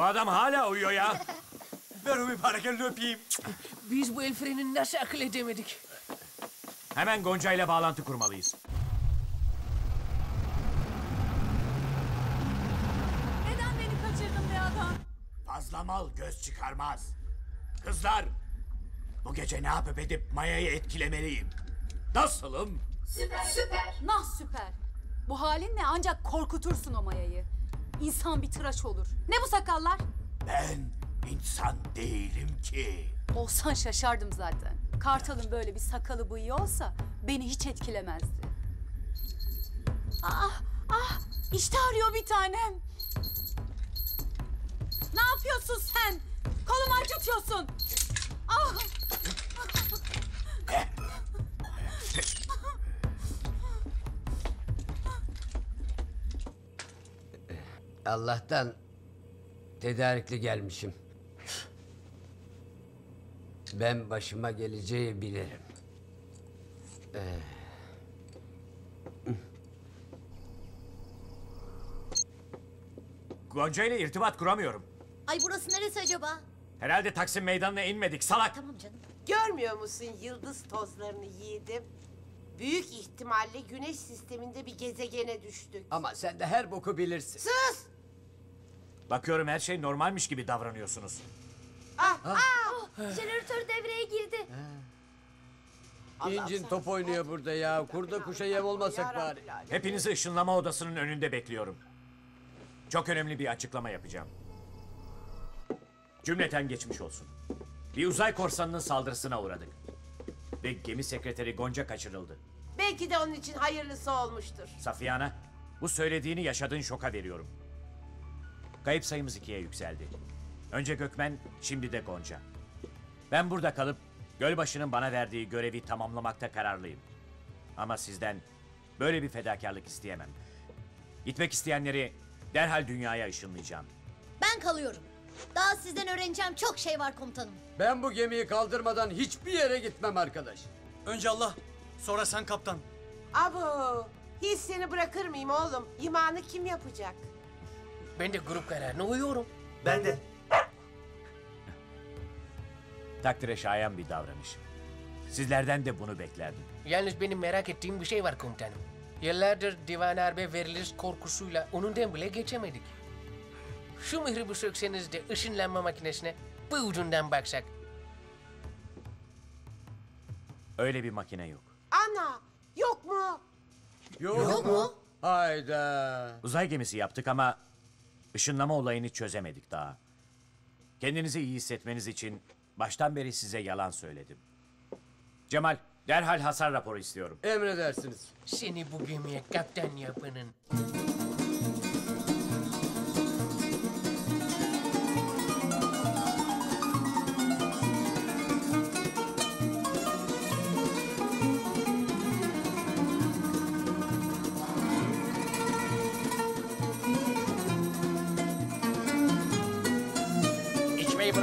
Bu adam hala uyuyor ya.
Ver o mübarek elini öpeyim. Biz bu el frenini nasıl akıl edemedik?
Hemen Gonca ile bağlantı kurmalıyız.
Neden beni kaçırdın be adam?
Fazla mal göz çıkarmaz. Kızlar, bu gece ne yapıp edip Maya'yı etkilemeliyim. Nasılım?
Süper süper. Nah süper. Bu halinle ancak korkutursun o mayayı. İnsan bir tıraş olur. Ne bu sakallar?
Ben insan değilim ki.
Olsan şaşardım zaten. Kartal'ın böyle bir sakalı bıyığı olsa beni hiç etkilemezdi. Ah ah işte arıyor bir tanem. Ne yapıyorsun sen? Kolumu acıtıyorsun. Ah.
Allah'tan tedarikli gelmişim. Ben başıma geleceği bilirim. Ee,
Gonca ile irtibat kuramıyorum.
Ay burası neresi acaba?
Herhalde Taksim Meydanı'na inmedik salak.
Tamam canım.
Görmüyor musun yıldız tozlarını yiğidim? Büyük ihtimalle güneş sisteminde bir gezegene düştük.
Ama sen de her boku bilirsin.
Sus!
Bakıyorum her şey normalmiş gibi davranıyorsunuz.
Ah,
Oh, jeneratör devreye girdi.
İncin top oynuyor burada ya. Kurda kuşa yem olmasak bari.
Hepinizi ışınlama odasının önünde bekliyorum. Çok önemli bir açıklama yapacağım. Cümleten geçmiş olsun. Bir uzay korsanının saldırısına uğradık. Ve gemi sekreteri Gonca kaçırıldı.
Belki de onun için hayırlısı olmuştur.
Safiye Ana, bu söylediğini yaşadığın şoka veriyorum. Kayıp sayımız ikiye yükseldi. Önce Gökmen, şimdi de Gonca. Ben burada kalıp Gölbaşı'nın bana verdiği görevi tamamlamakta kararlıyım. Ama sizden böyle bir fedakarlık isteyemem. Gitmek isteyenleri derhal dünyaya ışınlayacağım.
Ben kalıyorum. Daha sizden öğreneceğim çok şey var komutanım.
Ben bu gemiyi kaldırmadan hiçbir yere gitmem arkadaş.
Önce Allah, sonra sen kaptan.
Abo, hiç seni bırakır mıyım oğlum? İmanı kim yapacak?
Ben de grup kararına uyuyorum.
Ben de.
Takdire şayan bir davranış. Sizlerden de bunu beklerdim.
Yalnız benim merak ettiğim bir şey var komutanım. Yıllardır divan harbe veriliş korkusuyla onundan bile geçemedik. Şu mührü bu sökseniz de ışınlanma makinesine bu ucundan baksak.
Öyle bir makine yok.
Ana, yok mu?
Yok, mu? Hayda.
Uzay gemisi yaptık ama ışınlama olayını çözemedik daha. Kendinizi iyi hissetmeniz için baştan beri size yalan söyledim. Cemal, derhal hasar raporu istiyorum.
Emredersiniz.
Seni bu gemiye kaptan yapanın.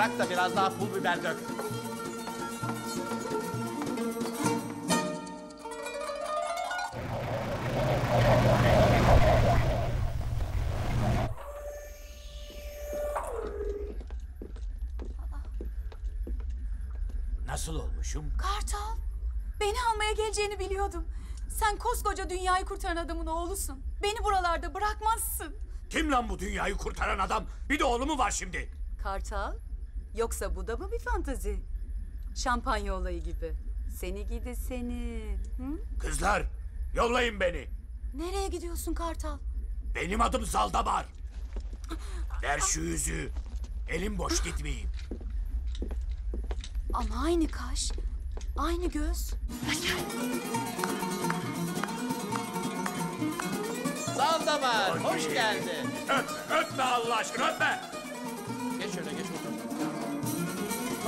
Bırak da biraz daha pul biber dök.
Nasıl olmuşum?
Kartal, beni almaya geleceğini biliyordum. Sen koskoca dünyayı kurtaran adamın oğlusun. Beni buralarda bırakmazsın.
Kim lan bu dünyayı kurtaran adam? Bir de oğlu mu var şimdi?
Kartal, yoksa bu da mı bir fantazi? Şampanya olayı gibi. Seni gidi seni. Hı?
Kızlar yollayın beni.
Nereye gidiyorsun Kartal?
Benim adım Zaldamar. Ver şu yüzüğü. Elim boş gitmeyeyim.
Ama aynı kaş, aynı göz.
Zaldamar, hoş geldin.
Öpme, öpme Allah aşkına öpme.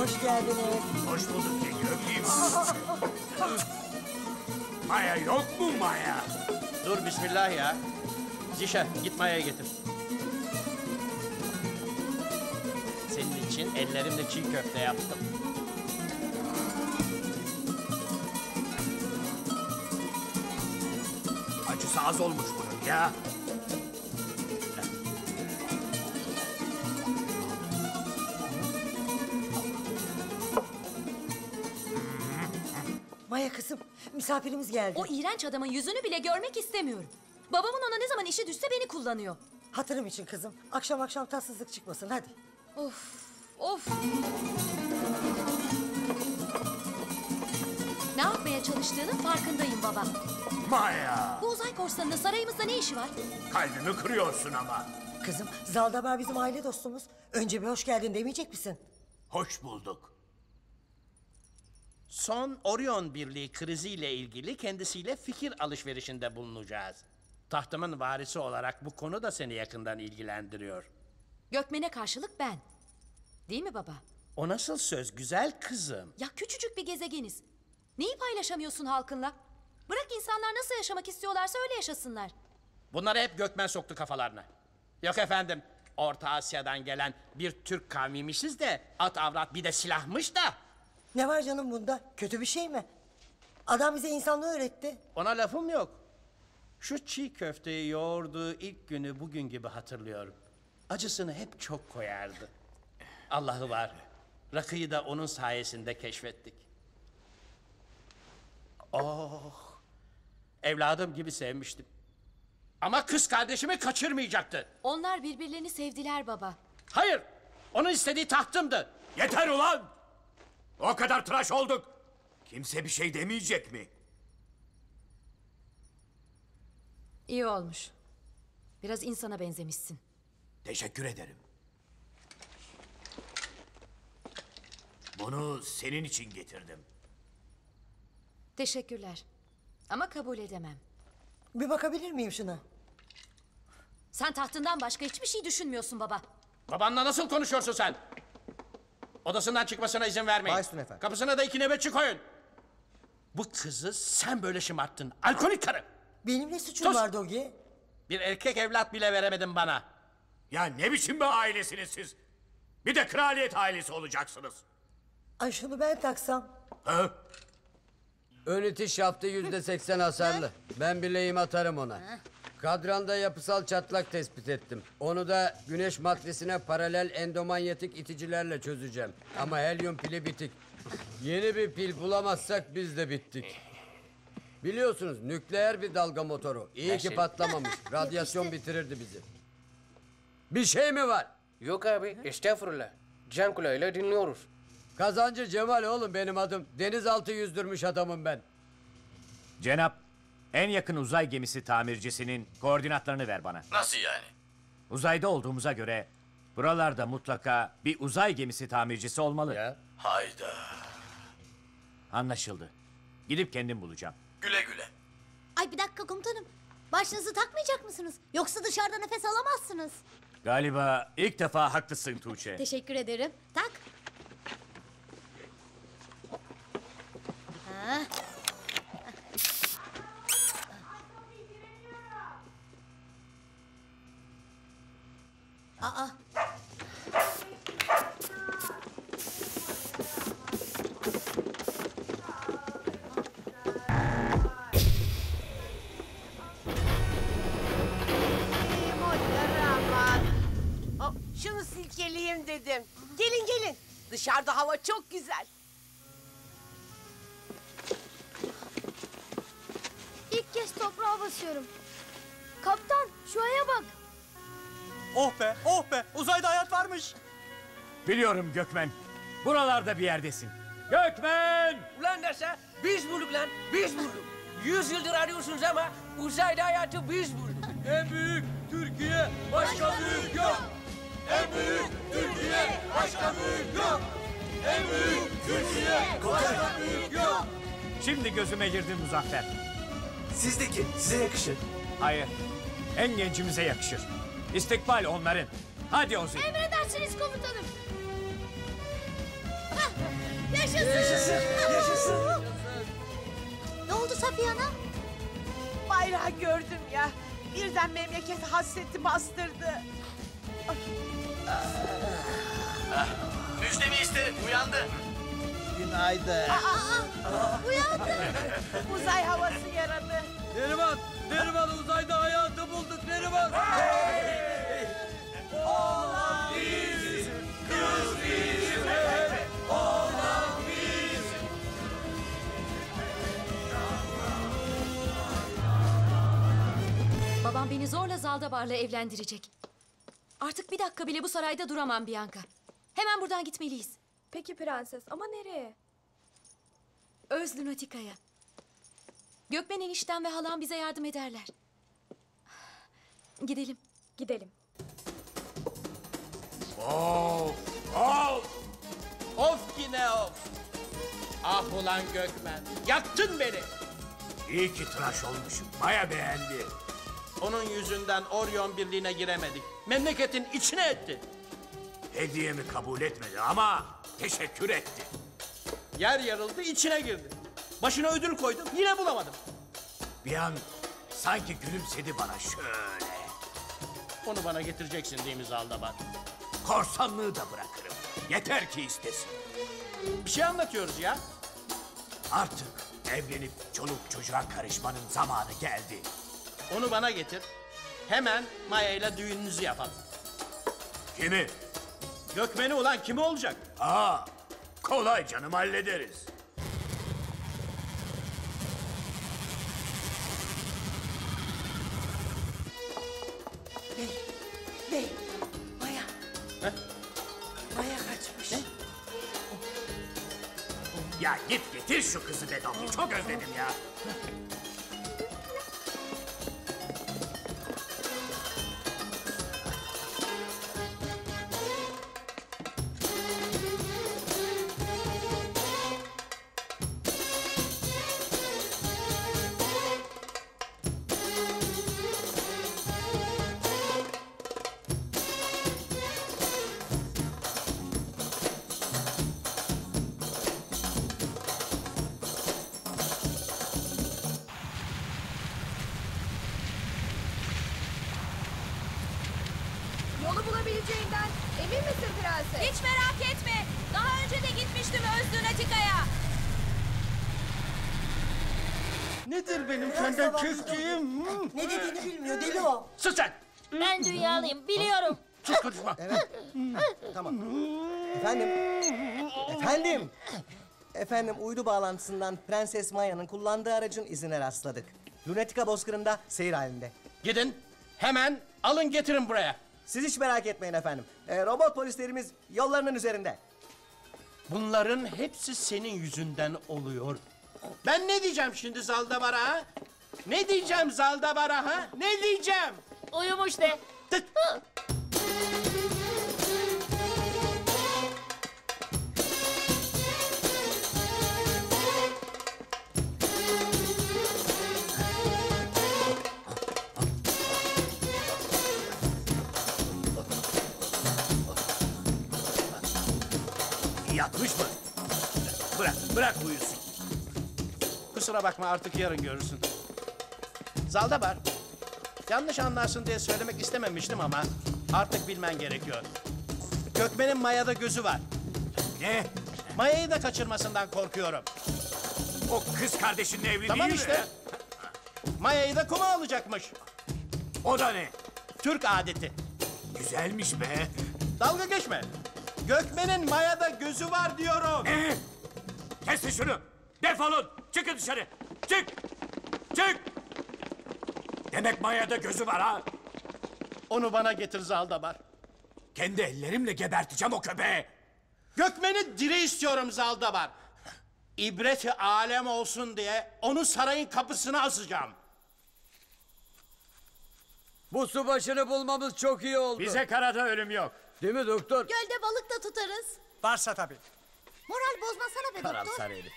Hoş geldiniz.
Hoş bulduk yenge öpeyim. Maya yok mu Maya?
Dur bismillah ya. Zişa, git Maya'yı getir. Senin için ellerimle çiğ köfte yaptım.
Acısı az olmuş bunun ya.
Misafirimiz geldi.
O iğrenç adamın yüzünü bile görmek istemiyorum. Babamın ona ne zaman işi düşse beni kullanıyor.
Hatırım için kızım. Akşam akşam tatsızlık çıkmasın hadi.
Of, of. Ne yapmaya çalıştığının farkındayım baba.
Maya.
Bu uzay korsanının sarayımızda ne işi var?
Kalbimi kırıyorsun ama.
Kızım, Zaldabar bizim aile dostumuz. Önce bir hoş geldin demeyecek misin?
Hoş bulduk.
Son Orion Birliği kriziyle ilgili kendisiyle fikir alışverişinde bulunacağız. Tahtımın varisi olarak bu konu da seni yakından ilgilendiriyor.
Gökmen'e karşılık ben. Değil mi baba?
O nasıl söz güzel kızım?
Ya küçücük bir gezegeniz. Neyi paylaşamıyorsun halkınla? Bırak insanlar nasıl yaşamak istiyorlarsa öyle yaşasınlar.
Bunları hep Gökmen soktu kafalarına. Yok efendim, Orta Asya'dan gelen bir Türk kavmiymişiz de at avrat bir de silahmış da.
Ne var canım bunda? Kötü bir şey mi? Adam bize insanlığı öğretti.
Ona lafım yok. Şu çiğ köfteyi yoğurduğu ilk günü bugün gibi hatırlıyorum. Acısını hep çok koyardı. Allah'ı var. Rakıyı da onun sayesinde keşfettik. Oh! Evladım gibi sevmiştim. Ama kız kardeşimi kaçırmayacaktı.
Onlar birbirlerini sevdiler baba.
Hayır! Onun istediği tahtımdı.
Yeter ulan! O kadar tıraş olduk. Kimse bir şey demeyecek mi?
İyi olmuş. Biraz insana benzemişsin.
Teşekkür ederim. Bunu senin için getirdim.
Teşekkürler. Ama kabul edemem.
Bir bakabilir miyim şuna?
Sen tahtından başka hiçbir şey düşünmüyorsun baba.
Babanla nasıl konuşuyorsun sen? Odasından çıkmasına izin vermeyin.
Baş üstüne efendim.
Kapısına da iki nöbetçi koyun. Bu kızı sen böyle şımarttın. Alkolik karı.
Benim ne suçum
Sus!
var Dogi?
Bir erkek evlat bile veremedin bana.
Ya ne biçim bir ailesiniz siz? Bir de kraliyet ailesi olacaksınız.
Ay şunu ben taksam.
Ha?
Ön itiş şaftı yüzde seksen hasarlı. Ben bileğim atarım ona. Kadranda yapısal çatlak tespit ettim. Onu da güneş matrisine paralel endomanyetik iticilerle çözeceğim. Ama helyum pili bitik. Yeni bir pil bulamazsak biz de bittik. Biliyorsunuz nükleer bir dalga motoru. İyi
Her
ki
şey-
patlamamış. Radyasyon bitirirdi bizi. Bir şey mi var?
Yok abi, estağfurullah. Can kulağıyla dinliyoruz.
Kazancı Cemal oğlum benim adım. Denizaltı yüzdürmüş adamım ben.
Cenap, en yakın uzay gemisi tamircisinin koordinatlarını ver bana.
Nasıl yani?
Uzayda olduğumuza göre buralarda mutlaka bir uzay gemisi tamircisi olmalı.
Hayda.
Anlaşıldı. Gidip kendim bulacağım.
Güle güle.
Ay bir dakika komutanım. Başınızı takmayacak mısınız? Yoksa dışarıda nefes alamazsınız.
Galiba ilk defa haklısın Tuğçe.
Teşekkür ederim. Tak. Ha. Aa.
Şunu silkeleyeyim dedim. Gelin gelin. Dışarıda hava çok güzel.
Varmış.
Biliyorum Gökmen. Buralarda bir yerdesin. Gökmen!
Ulan Nasa biz bulduk lan biz bulduk. Yüz yıldır arıyorsunuz ama uzayda hayatı biz bulduk.
En büyük Türkiye başka büyük yok. En büyük Türkiye başka büyük yok. En büyük Türkiye başka büyük yok.
Şimdi gözüme girdin Muzaffer.
Sizdeki size yakışır.
Hayır. En gencimize yakışır. İstikbal onların. Hadi Ozi.
Emredersiniz komutanım. Hah, yaşasın.
Yaşasın, yaşasın.
Ne oldu Safiye Ana?
Bayrağı gördüm ya. Birden memleket hasreti bastırdı.
Müjdemi isterim uyandı.
Günaydın.
Uyandı. Uzay havası yaradı.
Neriman, Neriman uzayda hayatı bulduk Neriman.
Babam beni zorla Zaldabar'la evlendirecek. Artık bir dakika bile bu sarayda duramam Bianca. Hemen buradan gitmeliyiz.
Peki prenses ama nereye?
Öz Lunatica'ya. Gökmen enişten ve halam bize yardım ederler. Gidelim.
Gidelim.
Of! Of! Of yine of! Ah ulan Gökmen, yaktın beni! İyi ki tıraş olmuşum. Maya beğendi.
Onun yüzünden Orion Birliği'ne giremedik. Memleketin içine etti.
Hediyemi kabul etmedi ama teşekkür etti.
Yer yarıldı, içine girdi. Başına ödül koydum, yine bulamadım.
Bir an sanki gülümsedi bana şöyle.
Onu bana getireceksin değil mi Zaldabar?
Korsanlığı da bırakırım. Yeter ki istesin.
Bir şey anlatıyoruz ya.
Artık evlenip çoluk çocuğa karışmanın zamanı geldi.
Onu bana getir. Hemen Maya ile düğününüzü yapalım.
Kimi?
Gökmen'i ulan kimi olacak?
Aa, kolay canım hallederiz.
Bey, bey, Maya. Maya kaçmış.
Ya git getir şu kızı Bedavlı. Çok özledim ya.
Efendim uydu bağlantısından Prenses Maya'nın kullandığı aracın izine rastladık. Lunatica bozkırında seyir halinde.
Gidin, hemen alın getirin buraya.
Siz hiç merak etmeyin efendim. Ee, robot polislerimiz yollarının üzerinde.
Bunların hepsi senin yüzünden oluyor. Ben ne diyeceğim şimdi Zaldabar'a ha? Ne diyeceğim Zaldabar'a ha? Ne diyeceğim?
Uyumuş de.
Yatmış mı? Bırak, bırak uyusun.
Kusura bakma artık yarın görürsün. Zaldabar, yanlış anlarsın diye söylemek istememiştim ama artık bilmen gerekiyor. Gökmen'in Maya'da gözü var.
Ne?
Maya'yı da kaçırmasından korkuyorum.
O kız kardeşinle evli
Tamam
değil
işte.
mi?
Maya'yı da kuma alacakmış.
O da ne?
Türk adeti.
Güzelmiş be.
Dalga geçme. Gökmen'in Maya'da gözü var diyorum.
Ne? Kesin şunu. Defolun. Çıkın dışarı. Çık. Çık.
Demek Maya'da gözü var ha?
Onu bana getir Zaldabar.
Kendi ellerimle geberteceğim o köpeği.
Gökmen'i diri istiyorum Zaldabar. İbreti alem olsun diye onu sarayın kapısına asacağım.
Bu subaşını bulmamız çok iyi oldu.
Bize karada ölüm yok.
Değil mi doktor?
Gölde balık da tutarız.
Varsa tabii.
Moral bozmasana be doktor.
Karamsar herif.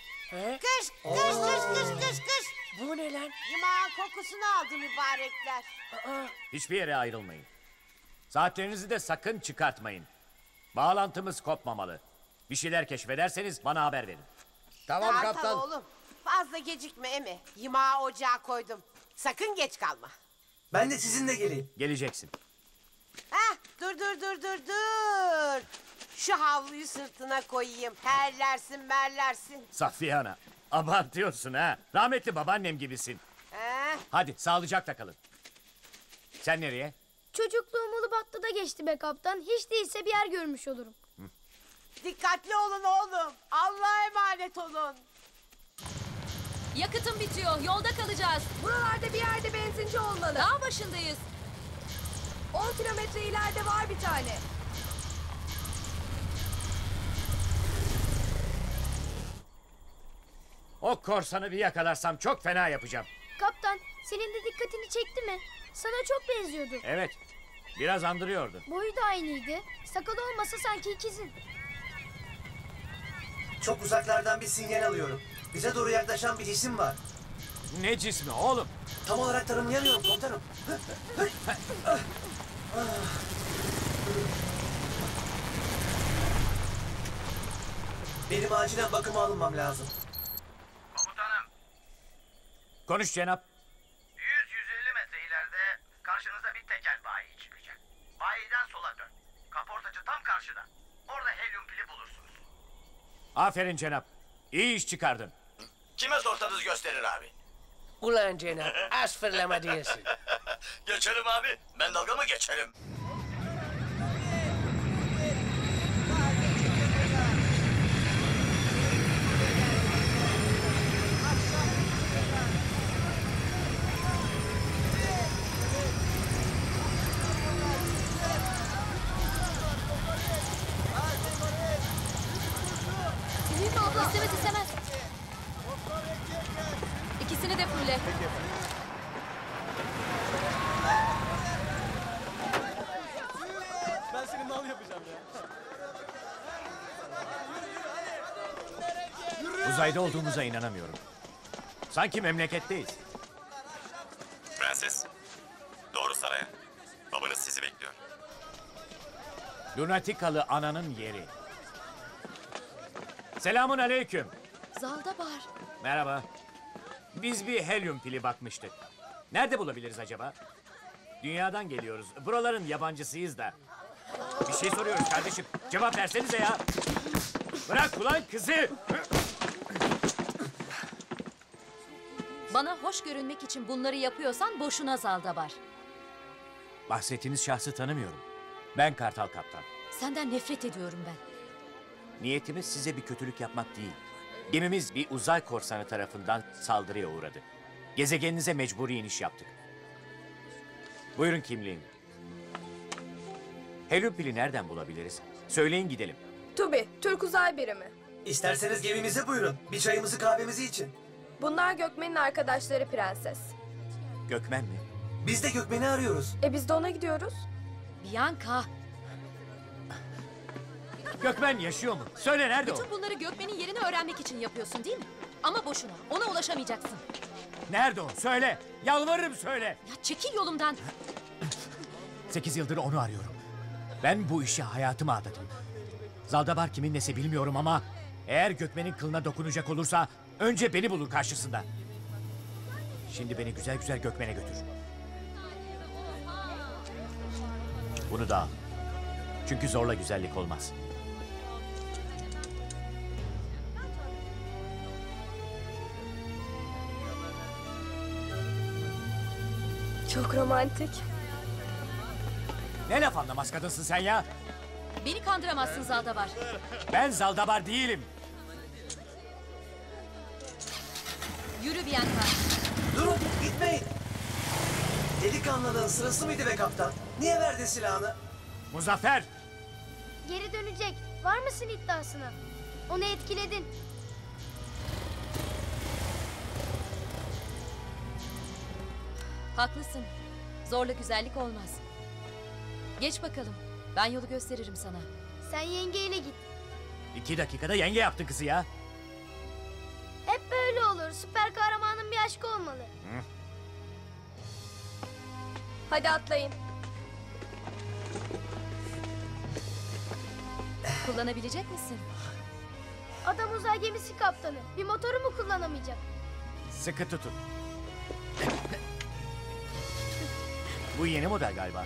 Kış, kış, kış, kış, kış, kış.
Bu ne lan?
Yumağın kokusunu aldı mübarekler.
Hiçbir yere ayrılmayın. Saatlerinizi de sakın çıkartmayın. Bağlantımız kopmamalı. Bir şeyler keşfederseniz bana haber verin.
Tamam
Kartal
kaptan.
oğlum. Fazla gecikme Emi. Yumağı ocağa koydum. Sakın geç kalma.
Ben de sizinle geleyim.
Geleceksin.
Heh, dur dur dur dur dur. Şu havluyu sırtına koyayım. Terlersin merlersin.
Safiye Ana, abartıyorsun ha. Rahmetli babaannem gibisin.
Heh.
Hadi sağlıcakla kalın. Sen nereye?
Çocukluğum Ulubatlı'da geçti be kaptan. Hiç değilse bir yer görmüş olurum.
Dikkatli olun oğlum. Allah'a emanet olun.
Yakıtım bitiyor. Yolda kalacağız.
Buralarda bir yerde benzinci olmalı.
Dağ başındayız.
10 kilometre ileride var bir tane.
O korsanı bir yakalarsam çok fena yapacağım.
Kaptan senin de dikkatini çekti mi? Sana çok benziyordu.
Evet, biraz andırıyordu.
Boyu da aynıydı. Sakalı olmasa sanki ikizin.
Çok uzaklardan bir sinyal alıyorum. Bize doğru yaklaşan bir cisim var.
Ne cismi oğlum?
Tam olarak tanımlayamıyorum komutanım. Benim acilen bakıma alınmam lazım.
Komutanım,
Konuş Cenap.
100-150 metre ileride karşınıza bir tekel bayi çıkacak. Bayiden sola dön. Kaportacı tam karşıda. Orada helyum pili bulursunuz.
Aferin Cenap. İyi iş çıkardın.
Kime sorsanız gösterir abi.
Ulan Cenap, az fırlama
geçerim abi. Ben dalga mı geçerim?
Büyük abla istemez istemez. İkisini de fulle.
Ben senin nal yapacağım ya.
Uzayda olduğumuza inanamıyorum. Sanki memleketteyiz.
Prenses, doğru saraya. Babanız sizi bekliyor.
Lunatikalı ananın yeri. Selamun aleyküm.
Zaldabar.
Merhaba. Biz bir helyum pili bakmıştık. Nerede bulabiliriz acaba? Dünyadan geliyoruz. Buraların yabancısıyız da. Bir şey soruyoruz kardeşim. Cevap versenize ya. Bırak ulan kızı.
Bana hoş görünmek için bunları yapıyorsan boşuna Zaldabar.
Bahsettiğiniz şahsı tanımıyorum. Ben Kartal Kaptan.
Senden nefret ediyorum ben.
Niyetimiz size bir kötülük yapmak değil. Gemimiz bir uzay korsanı tarafından saldırıya uğradı. Gezegeninize mecburi iniş yaptık. Buyurun kimliğim. Helyum pili nereden bulabiliriz? Söyleyin gidelim.
TUBİ, Türk Uzay Birimi.
İsterseniz gemimize buyurun. Bir çayımızı kahvemizi için.
Bunlar Gökmen'in arkadaşları prenses.
Gökmen mi?
Biz de Gökmen'i arıyoruz.
E biz de ona gidiyoruz.
Bianca,
Gökmen yaşıyor mu? Söyle nerede o?
bütün bunları Gökmen'in yerini öğrenmek için yapıyorsun değil mi? Ama boşuna. Ona ulaşamayacaksın.
Nerede o? Söyle. Yalvarırım söyle.
Ya çekil yolumdan.
Sekiz yıldır onu arıyorum. Ben bu işe hayatımı adadım. Zaldabar kimin nesi bilmiyorum ama... ...eğer Gökmen'in kılına dokunacak olursa... ...önce beni bulur karşısında. Şimdi beni güzel güzel Gökmen'e götür. Bunu da al. Çünkü zorla güzellik olmaz.
Çok romantik.
Ne laf anlamaz kadınsın sen ya?
Beni kandıramazsın Zaldabar.
Ben Zaldabar değilim.
Yürü Bianca.
Durun gitmeyin. Delikanlının sırası mıydı be kaptan? Niye verdin silahını?
Muzaffer!
Geri dönecek. Var mısın iddiasına? Onu etkiledin.
Haklısın. Zorla güzellik olmaz. Geç bakalım. Ben yolu gösteririm sana.
Sen yengeyle git.
İki dakikada yenge yaptın kızı ya.
Hep böyle olur. Süper kahramanın bir aşkı olmalı. Hadi atlayın.
Kullanabilecek misin?
Adam uzay gemisi kaptanı. Bir motoru mu kullanamayacak?
Sıkı tutun. Bu yeni model galiba.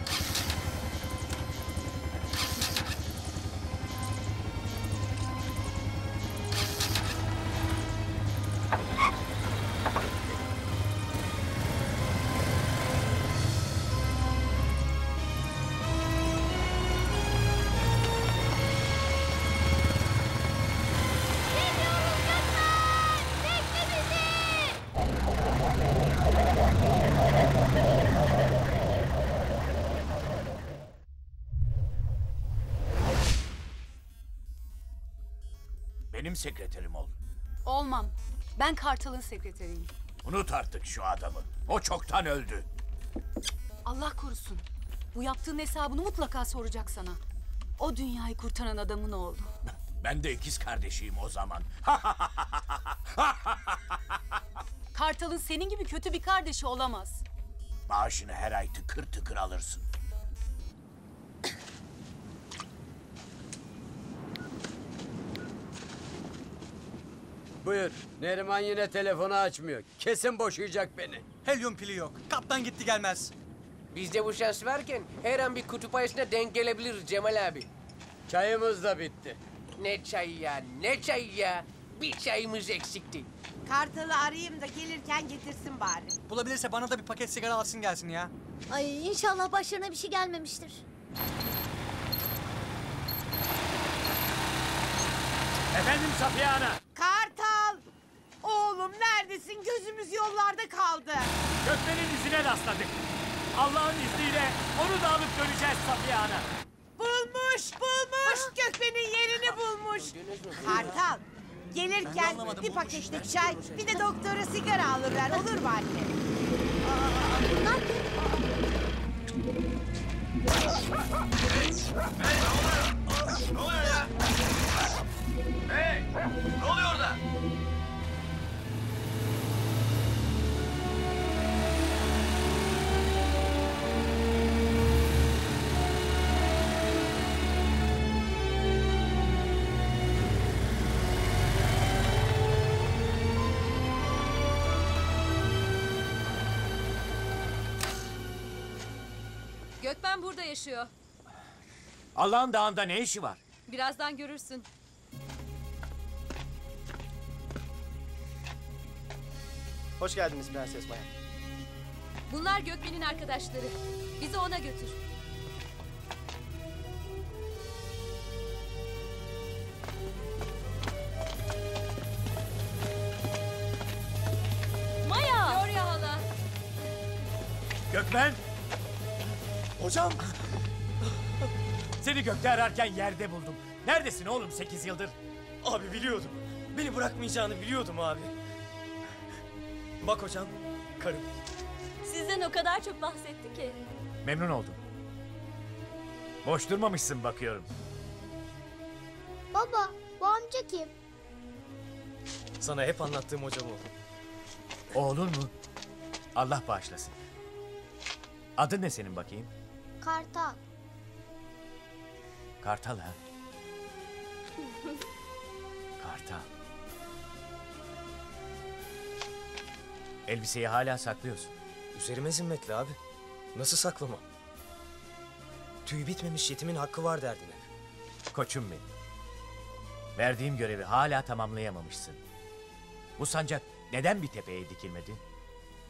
Sekreterim ol.
Olmam. Ben Kartal'ın sekreteriyim.
Unut artık şu adamı. O çoktan öldü.
Allah korusun. Bu yaptığın hesabını mutlaka soracak sana. O dünyayı kurtaran adamın oğlu.
Ben de ikiz kardeşiyim o zaman.
Kartal'ın senin gibi kötü bir kardeşi olamaz.
Maaşını her ay tıkır tıkır alırsın.
Buyur. Neriman yine telefonu açmıyor. Kesin boşayacak beni.
Helyum pili yok. Kaptan gitti gelmez.
Bizde bu şans varken her an bir kutup ayısına denk gelebilir Cemal abi.
Çayımız da bitti.
Ne çayı ya, ne çayı ya. Bir çayımız eksikti.
Kartalı arayayım da gelirken getirsin bari.
Bulabilirse bana da bir paket sigara alsın gelsin ya.
Ay inşallah başlarına bir şey gelmemiştir.
Efendim Safiye Ana.
Neredesin? Gözümüz yollarda kaldı.
Gökmen'in izine rastladık. Allah'ın izniyle onu da alıp döneceğiz Safiye Ana.
Bulmuş, bulmuş. Gökmen'in yerini bulmuş. Kartal, gelirken bir paketlik çay, bir de doktora sigara alıver. Olur mu anne?
Ne oluyor ya? Hey! Ne oluyor orada?
Yaşıyor.
Allah'ın dağında ne işi var?
Birazdan görürsün.
Hoş geldiniz Prenses Maya.
Bunlar Gökmen'in arkadaşları. Bizi ona götür. Maya! Gloria hala.
Gökmen!
Hocam!
Seni gökte ararken yerde buldum. Neredesin oğlum 8 yıldır?
Abi biliyordum. Beni bırakmayacağını biliyordum abi. Bak hocam, karım.
Sizden o kadar çok bahsetti ki.
Memnun oldum. Boş durmamışsın bakıyorum.
Baba, bu amca kim?
Sana hep anlattığım hocam oldu.
Oğlun mu? Allah bağışlasın. Adın ne senin bakayım?
Kartal.
Kartal ha? Kartal. Elbiseyi hala saklıyorsun.
Üzerime zimmetli abi. Nasıl saklamam? Tüy bitmemiş yetimin hakkı var derdin hep.
Koçum benim. Verdiğim görevi hala tamamlayamamışsın. Bu sancak neden bir tepeye dikilmedi?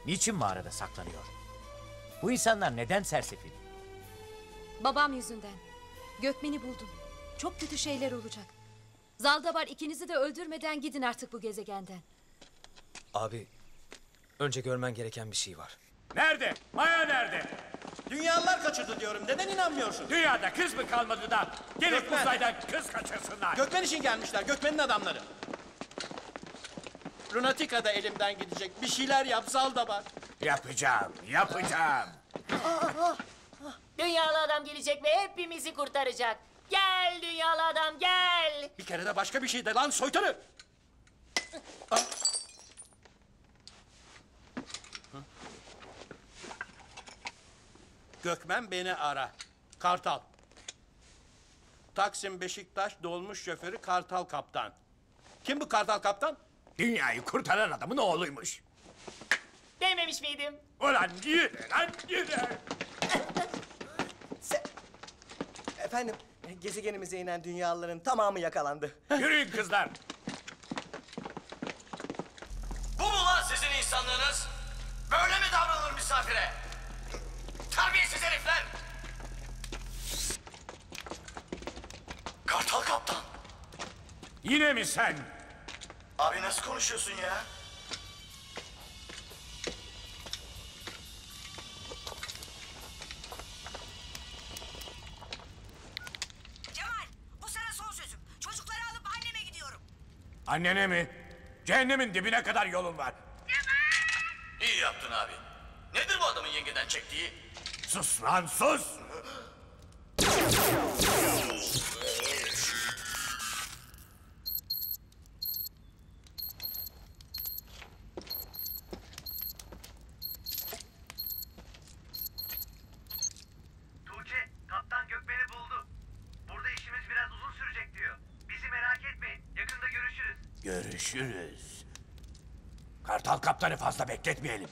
Niçin mağarada saklanıyor? Bu insanlar neden sersefil?
Babam yüzünden. Gökmen'i buldum. Çok kötü şeyler olacak. Zaldabar ikinizi de öldürmeden gidin artık bu gezegenden.
Abi, önce görmen gereken bir şey var.
Nerede? Maya nerede?
Dünyalılar kaçırdı diyorum. Neden inanmıyorsun?
Dünyada kız mı kalmadı da gelip
Gökmen.
uzaydan kız kaçırsınlar.
Gökmen için gelmişler. Gökmen'in adamları. Lunatika da elimden gidecek. Bir şeyler yap Zaldabar.
Yapacağım, yapacağım.
Dünyalı adam gelecek ve hepimizi kurtaracak. Gel dünyalı adam gel.
Bir kere de başka bir şey de lan soytarı. Ah. Gökmen beni ara. Kartal. Taksim Beşiktaş dolmuş şoförü Kartal Kaptan. Kim bu Kartal Kaptan?
Dünyayı kurtaran adamın oğluymuş.
Dememiş miydim?
Ulan yürü lan yürü.
Efendim, gezegenimize inen dünyalıların tamamı yakalandı.
Yürüyün kızlar.
Bu mu lan sizin insanlığınız? Böyle mi davranılır misafire? Terbiyesiz herifler! Kartal kaptan.
Yine mi sen?
Abi nasıl konuşuyorsun ya?
Annene mi? Cehennemin dibine kadar yolun var.
İyi yaptın abi. Nedir bu adamın yengeden çektiği?
Sus lan sus.
Tuğçe, kaptan Gökmen'i buldu. Burada işimiz biraz uzun sürecek diyor. Bizi merak etmeyin. Yakında görüşürüz.
Görüşürüz. Kartal kaptanı fazla bekletmeyelim.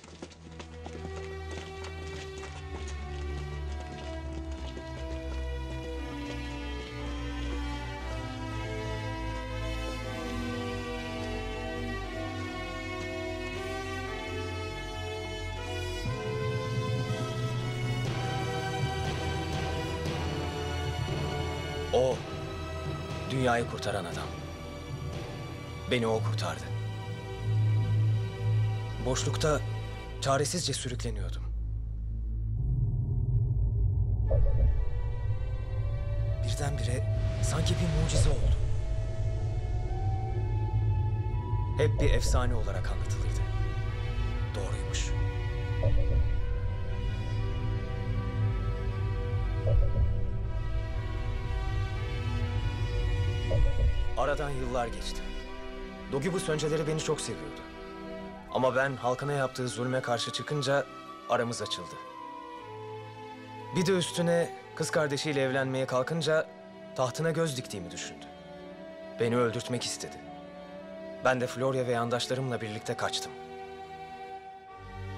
O dünyayı kurtaran adam. Beni o kurtardı. Boşlukta çaresizce sürükleniyordum. Birdenbire sanki bir mucize oldu. Hep bir efsane olarak anlatılırdı. Doğruymuş. Aradan yıllar geçti. Dogi bu sönceleri beni çok seviyordu. Ama ben halkına yaptığı zulme karşı çıkınca aramız açıldı. Bir de üstüne kız kardeşiyle evlenmeye kalkınca tahtına göz diktiğimi düşündü. Beni öldürtmek istedi. Ben de Florya ve yandaşlarımla birlikte kaçtım.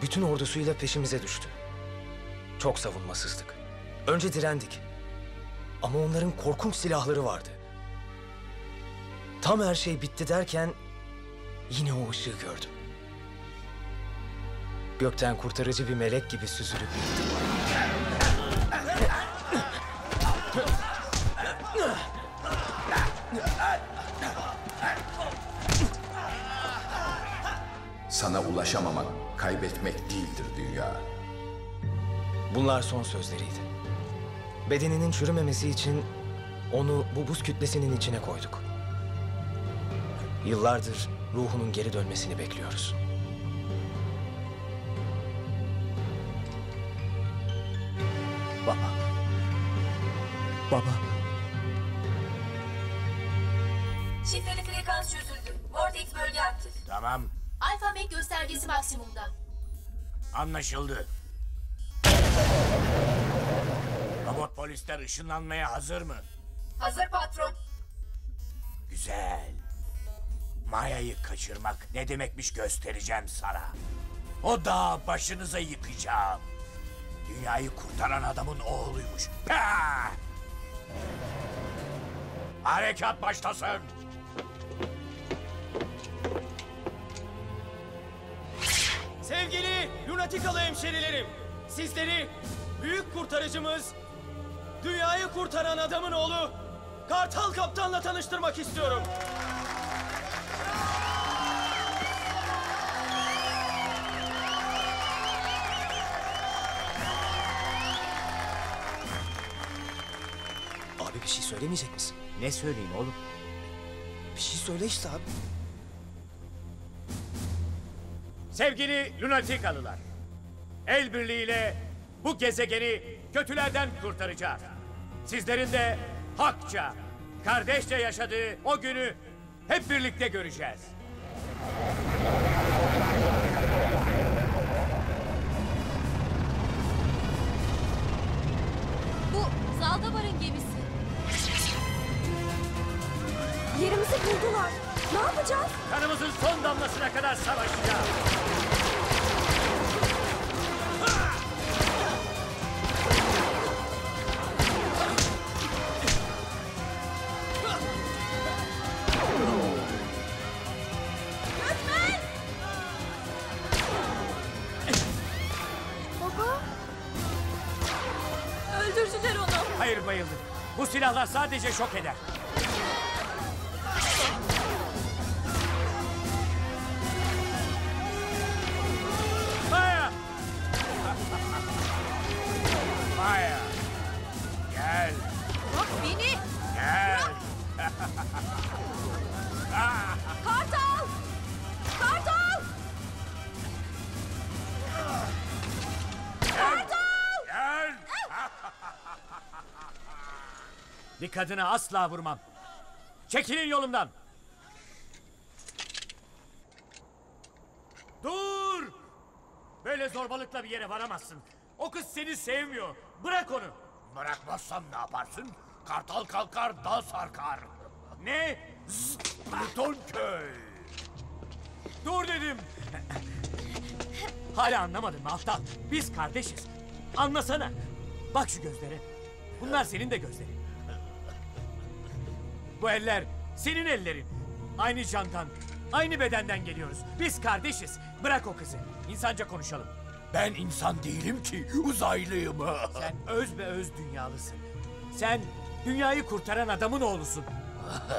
Bütün ordusuyla peşimize düştü. Çok savunmasızdık. Önce direndik. Ama onların korkunç silahları vardı. Tam her şey bitti derken yine o ışığı gördüm. Gökten kurtarıcı bir melek gibi süzülüp gitti.
Sana ulaşamamak kaybetmek değildir dünya.
Bunlar son sözleriydi. Bedeninin çürümemesi için onu bu buz kütlesinin içine koyduk. Yıllardır ruhunun geri dönmesini bekliyoruz. Baba. Baba.
Şifreli frekans çözüldü. Vortex bölge aktif.
Tamam,
Alfa Meg göstergesi maksimumda.
anlaşıldı. Robot polisler ışınlanmaya hazır mı?
Hazır patron.
Kaçırmak ne demekmiş göstereceğim sana. O dağı başınıza yıkacağım. Dünyayı kurtaran adamın oğluymuş. Pah! Harekat başlasın.
Sevgili Lunatikalı hemşerilerim, sizleri büyük kurtarıcımız, dünyayı kurtaran adamın oğlu Kartal Kaptan'la tanıştırmak istiyorum.
Bir şey söylemeyecek misin?
Ne söyleyeyim oğlum?
Bir şey söyle işte abi.
Sevgili lunatikalılar, el birliğiyle bu gezegeni kötülerden kurtaracağız. Sizlerin de hakça, kardeşçe yaşadığı o günü hep birlikte göreceğiz.
Bu Zaldabar'ın gemisi.
Yerimizi buldular. Ne yapacağız?
Kanımızın son damlasına kadar savaşacağız.
Baba. Öldürdüler onu.
Hayır bayıldım. Bu silahlar sadece şok eder. Kadına asla vurmam. Çekilin yolumdan. Dur! Böyle zorbalıkla bir yere varamazsın. O kız seni sevmiyor. Bırak onu.
Bırakmazsam ne yaparsın? Kartal kalkar, dal sarkar.
Ne?
Pluton köy.
Dur dedim. Hala anlamadın mı aptal? Biz kardeşiz. Anlasana. Bak şu gözlere. Bunlar senin de gözlerin. Bu eller senin ellerin. Aynı candan, aynı bedenden geliyoruz. Biz kardeşiz. Bırak o kızı. İnsanca konuşalım.
Ben insan değilim ki, uzaylıyım.
Sen öz be öz dünyalısın. Sen dünyayı kurtaran adamın oğlusun.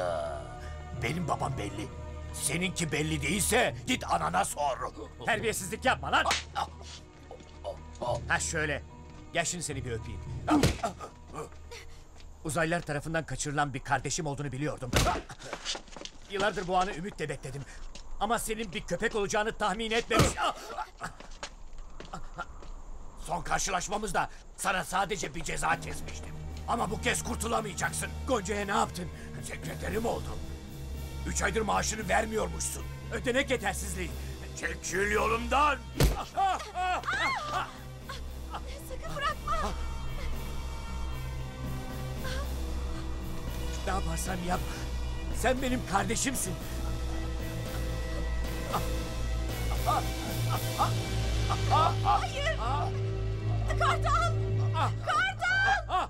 Benim babam belli. Seninki belli değilse git anana sor.
Terbiyesizlik yapma lan. Ha şöyle. Gel şimdi seni bir öpeyim. Uzaylılar tarafından kaçırılan bir kardeşim olduğunu biliyordum. Yıllardır bu anı ümitle bekledim. Ama senin bir köpek olacağını tahmin etmemiş.
Son karşılaşmamızda sana sadece bir ceza kesmiştim. Ama bu kez kurtulamayacaksın.
Gonca'ya ne yaptın?
Sekreterim oldum. Üç aydır maaşını vermiyormuşsun.
Ödenek yetersizliği.
Çekil yolumdan.
Sakın bırakma.
Ne yaparsan yap. Sen benim kardeşimsin.
Hayır. Kartal! Kartal!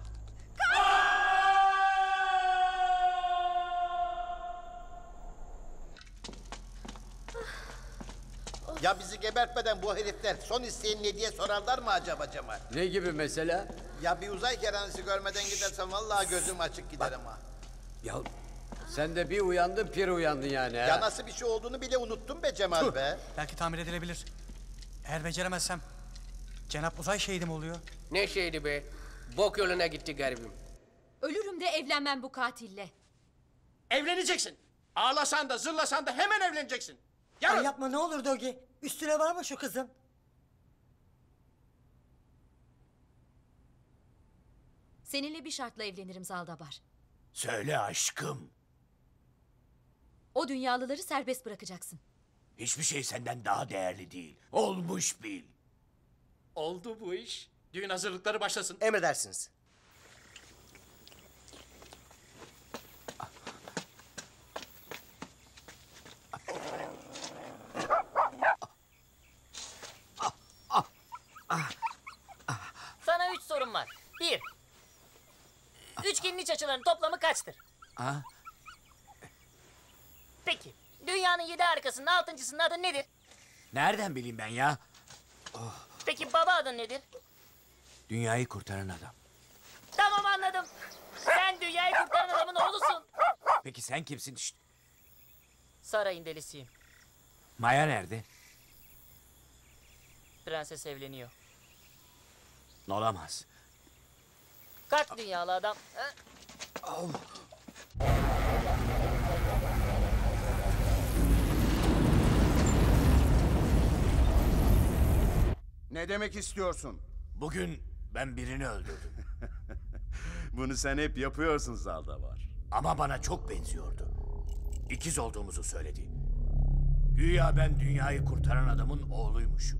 Ya bizi gebertmeden bu herifler son isteğin ne diye sorarlar mı acaba Cemal?
Ne gibi mesela?
Ya bir uzay kerhanesi görmeden gidersem vallahi gözüm açık giderim ha.
Ya sen de bir uyandın pir uyandın yani ha.
Ya nasıl bir şey olduğunu bile unuttum be Cemal be.
Belki tamir edilebilir. Eğer beceremezsem Cenap uzay şehidim oluyor.
Ne şeydi be? Bok yoluna gitti garibim.
Ölürüm de evlenmem bu katille.
Evleneceksin. Ağlasan da zırlasan da hemen evleneceksin.
Ay yapma ne olur Dogi. Üstüne var mı şu kızın?
Seninle bir şartla evlenirim Zaldabar.
Söyle aşkım.
O dünyalıları serbest bırakacaksın.
Hiçbir şey senden daha değerli değil. Olmuş bil.
Oldu bu iş. Düğün hazırlıkları başlasın.
Emredersiniz.
Sana üç sorum var. Bir. İç açılarının toplamı kaçtır?
Ha?
Peki. Dünyanın yedi harikasının altıncısının adı nedir?
Nereden bileyim ben ya?
Peki baba adın nedir?
Dünyayı kurtaran adam.
Tamam anladım. Sen dünyayı kurtaran adamın oğlusun.
Peki sen kimsin? Şşt,
Sarayın delisiyim.
Maya nerede?
Prenses evleniyor.
Olamaz.
Kalk dünyalı adam.
Ne demek istiyorsun?
Bugün ben birini öldürdüm.
Bunu sen hep yapıyorsun Zaldabar.
Ama bana çok benziyordu. İkiz olduğumuzu söyledi. Güya ben dünyayı kurtaran adamın oğluymuşum.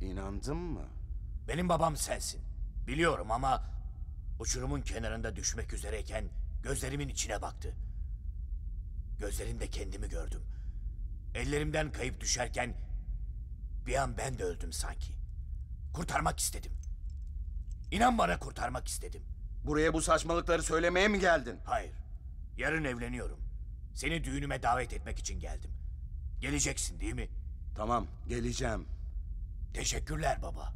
İnandın mı?
Benim babam sensin. Biliyorum ama uçurumun kenarında düşmek üzereyken gözlerimin içine baktı. Gözlerinde kendimi gördüm. Ellerimden kayıp düşerken bir an ben de öldüm sanki. Kurtarmak istedim. İnan bana kurtarmak istedim.
Buraya bu saçmalıkları söylemeye mi geldin?
Hayır. Yarın evleniyorum. Seni düğünüme davet etmek için geldim. Geleceksin değil mi?
Tamam, geleceğim.
Teşekkürler baba.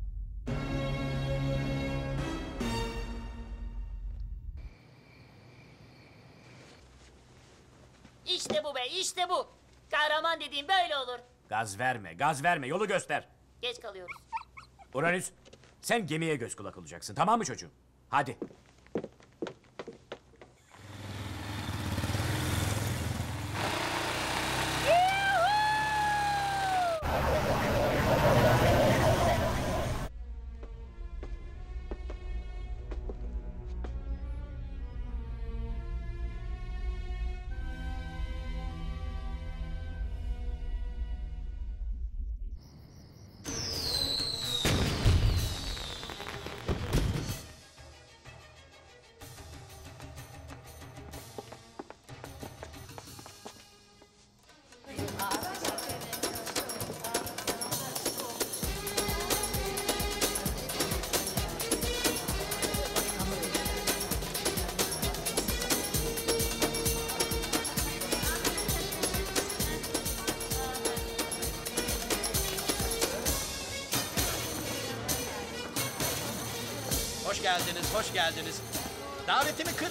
İşte bu. Kahraman dediğim böyle olur.
Gaz verme, gaz verme. Yolu göster.
Geç kalıyoruz.
Uranüs, sen gemiye göz kulak olacaksın. Tamam mı çocuğum? Hadi.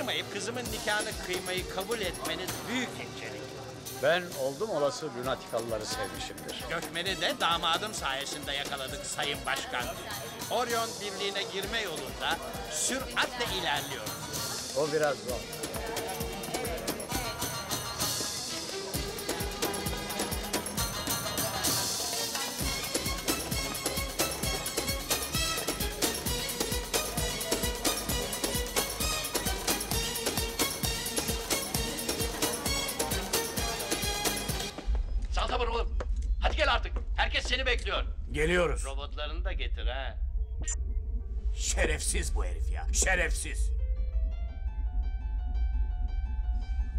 Kırmayıp kızımın nikahını kıymayı kabul etmeniz büyük incelik.
Ben oldum olası lunatikalıları sevmişimdir.
Gökmen'i de damadım sayesinde yakaladık Sayın Başkan. Orion Birliği'ne girme yolunda süratle ilerliyoruz.
O biraz zor.
Geliyoruz.
Robotlarını da getir ha.
Şerefsiz bu herif ya. Şerefsiz.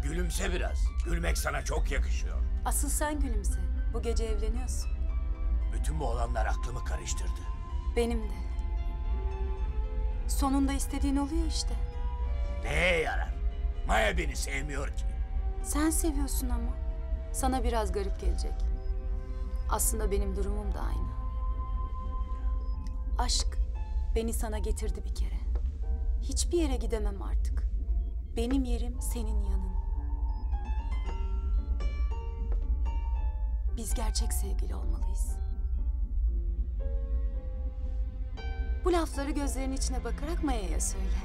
Gülümse biraz. Gülmek sana çok yakışıyor.
Asıl sen gülümse. Bu gece evleniyorsun.
Bütün bu olanlar aklımı karıştırdı.
Benim de. Sonunda istediğin oluyor işte.
Neye yarar? Maya beni sevmiyor ki.
Sen seviyorsun ama. Sana biraz garip gelecek. Aslında benim durumum da aynı. Aşk beni sana getirdi bir kere. Hiçbir yere gidemem artık. Benim yerim senin yanın. Biz gerçek sevgili olmalıyız. Bu lafları gözlerinin içine bakarak Maya'ya söyle.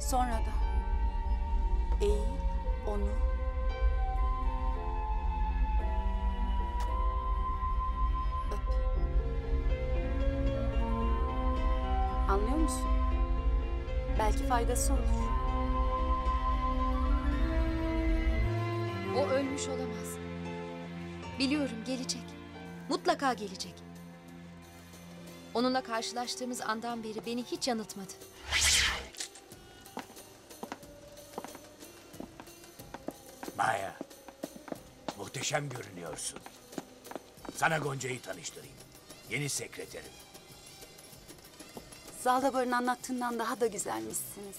Sonra da eğil onu Anlıyor musun? Belki faydası olur.
O ölmüş olamaz. Biliyorum gelecek. Mutlaka gelecek. Onunla karşılaştığımız andan beri beni hiç yanıltmadı.
Maya. Muhteşem görünüyorsun. Sana Gonca'yı tanıştırayım. Yeni sekreterim.
Zaldabar'ın anlattığından daha da güzelmişsiniz.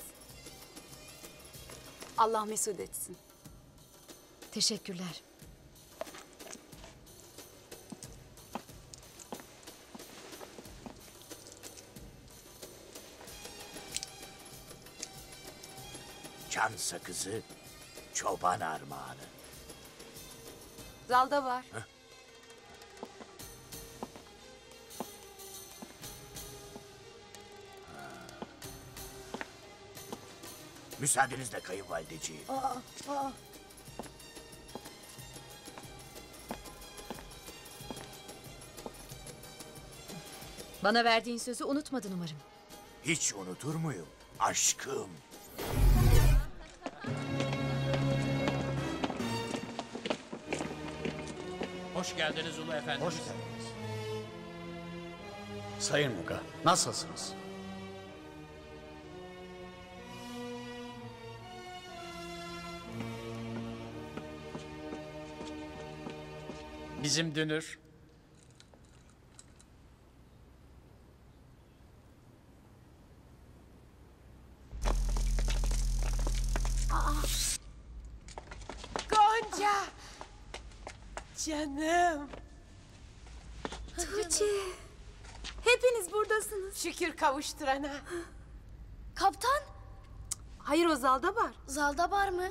Allah mesut etsin.
Teşekkürler.
Çan sakızı, çoban armağanı.
Zaldabar.
Müsaadenizle kayınvalideciğim.
Aa, aa.
Bana verdiğin sözü unutmadın umarım.
Hiç unutur muyum? Aşkım.
Hoş geldiniz Ulu Efendi.
Hoş geldiniz. Sayın Muga, nasılsınız?
Bizim dünür.
Gonca. Canım.
Tuğçe. Hepiniz buradasınız.
Şükür kavuşturana.
Kaptan. Hayır o Zaldabar. Zaldabar mı?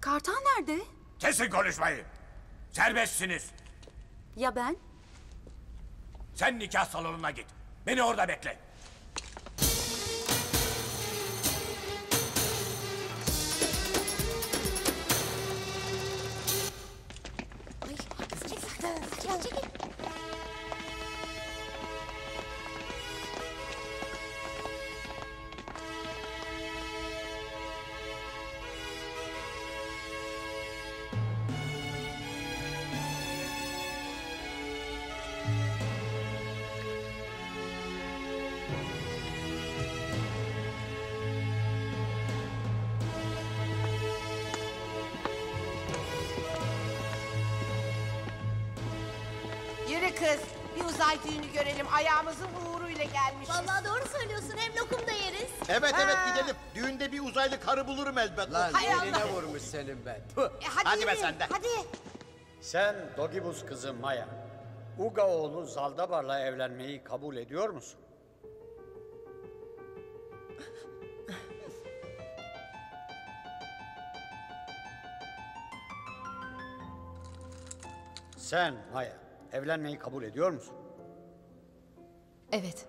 Kartal nerede?
Kesin konuşmayı. Serbestsiniz.
Ya ben?
Sen nikah salonuna git. Beni orada bekle.
Vallahi doğru söylüyorsun. Hem lokum da yeriz.
Evet evet gidelim. Düğünde bir uzaylı karı bulurum elbet.
Lan
Hay
yerine
Allah.
vurmuş senin ben. Puh.
E, hadi,
Hadi be
yürü,
sen de.
Hadi.
Sen Dogibus kızı Maya, Uga oğlu Zaldabar'la evlenmeyi kabul ediyor musun? Sen Maya, evlenmeyi kabul ediyor musun?
Evet.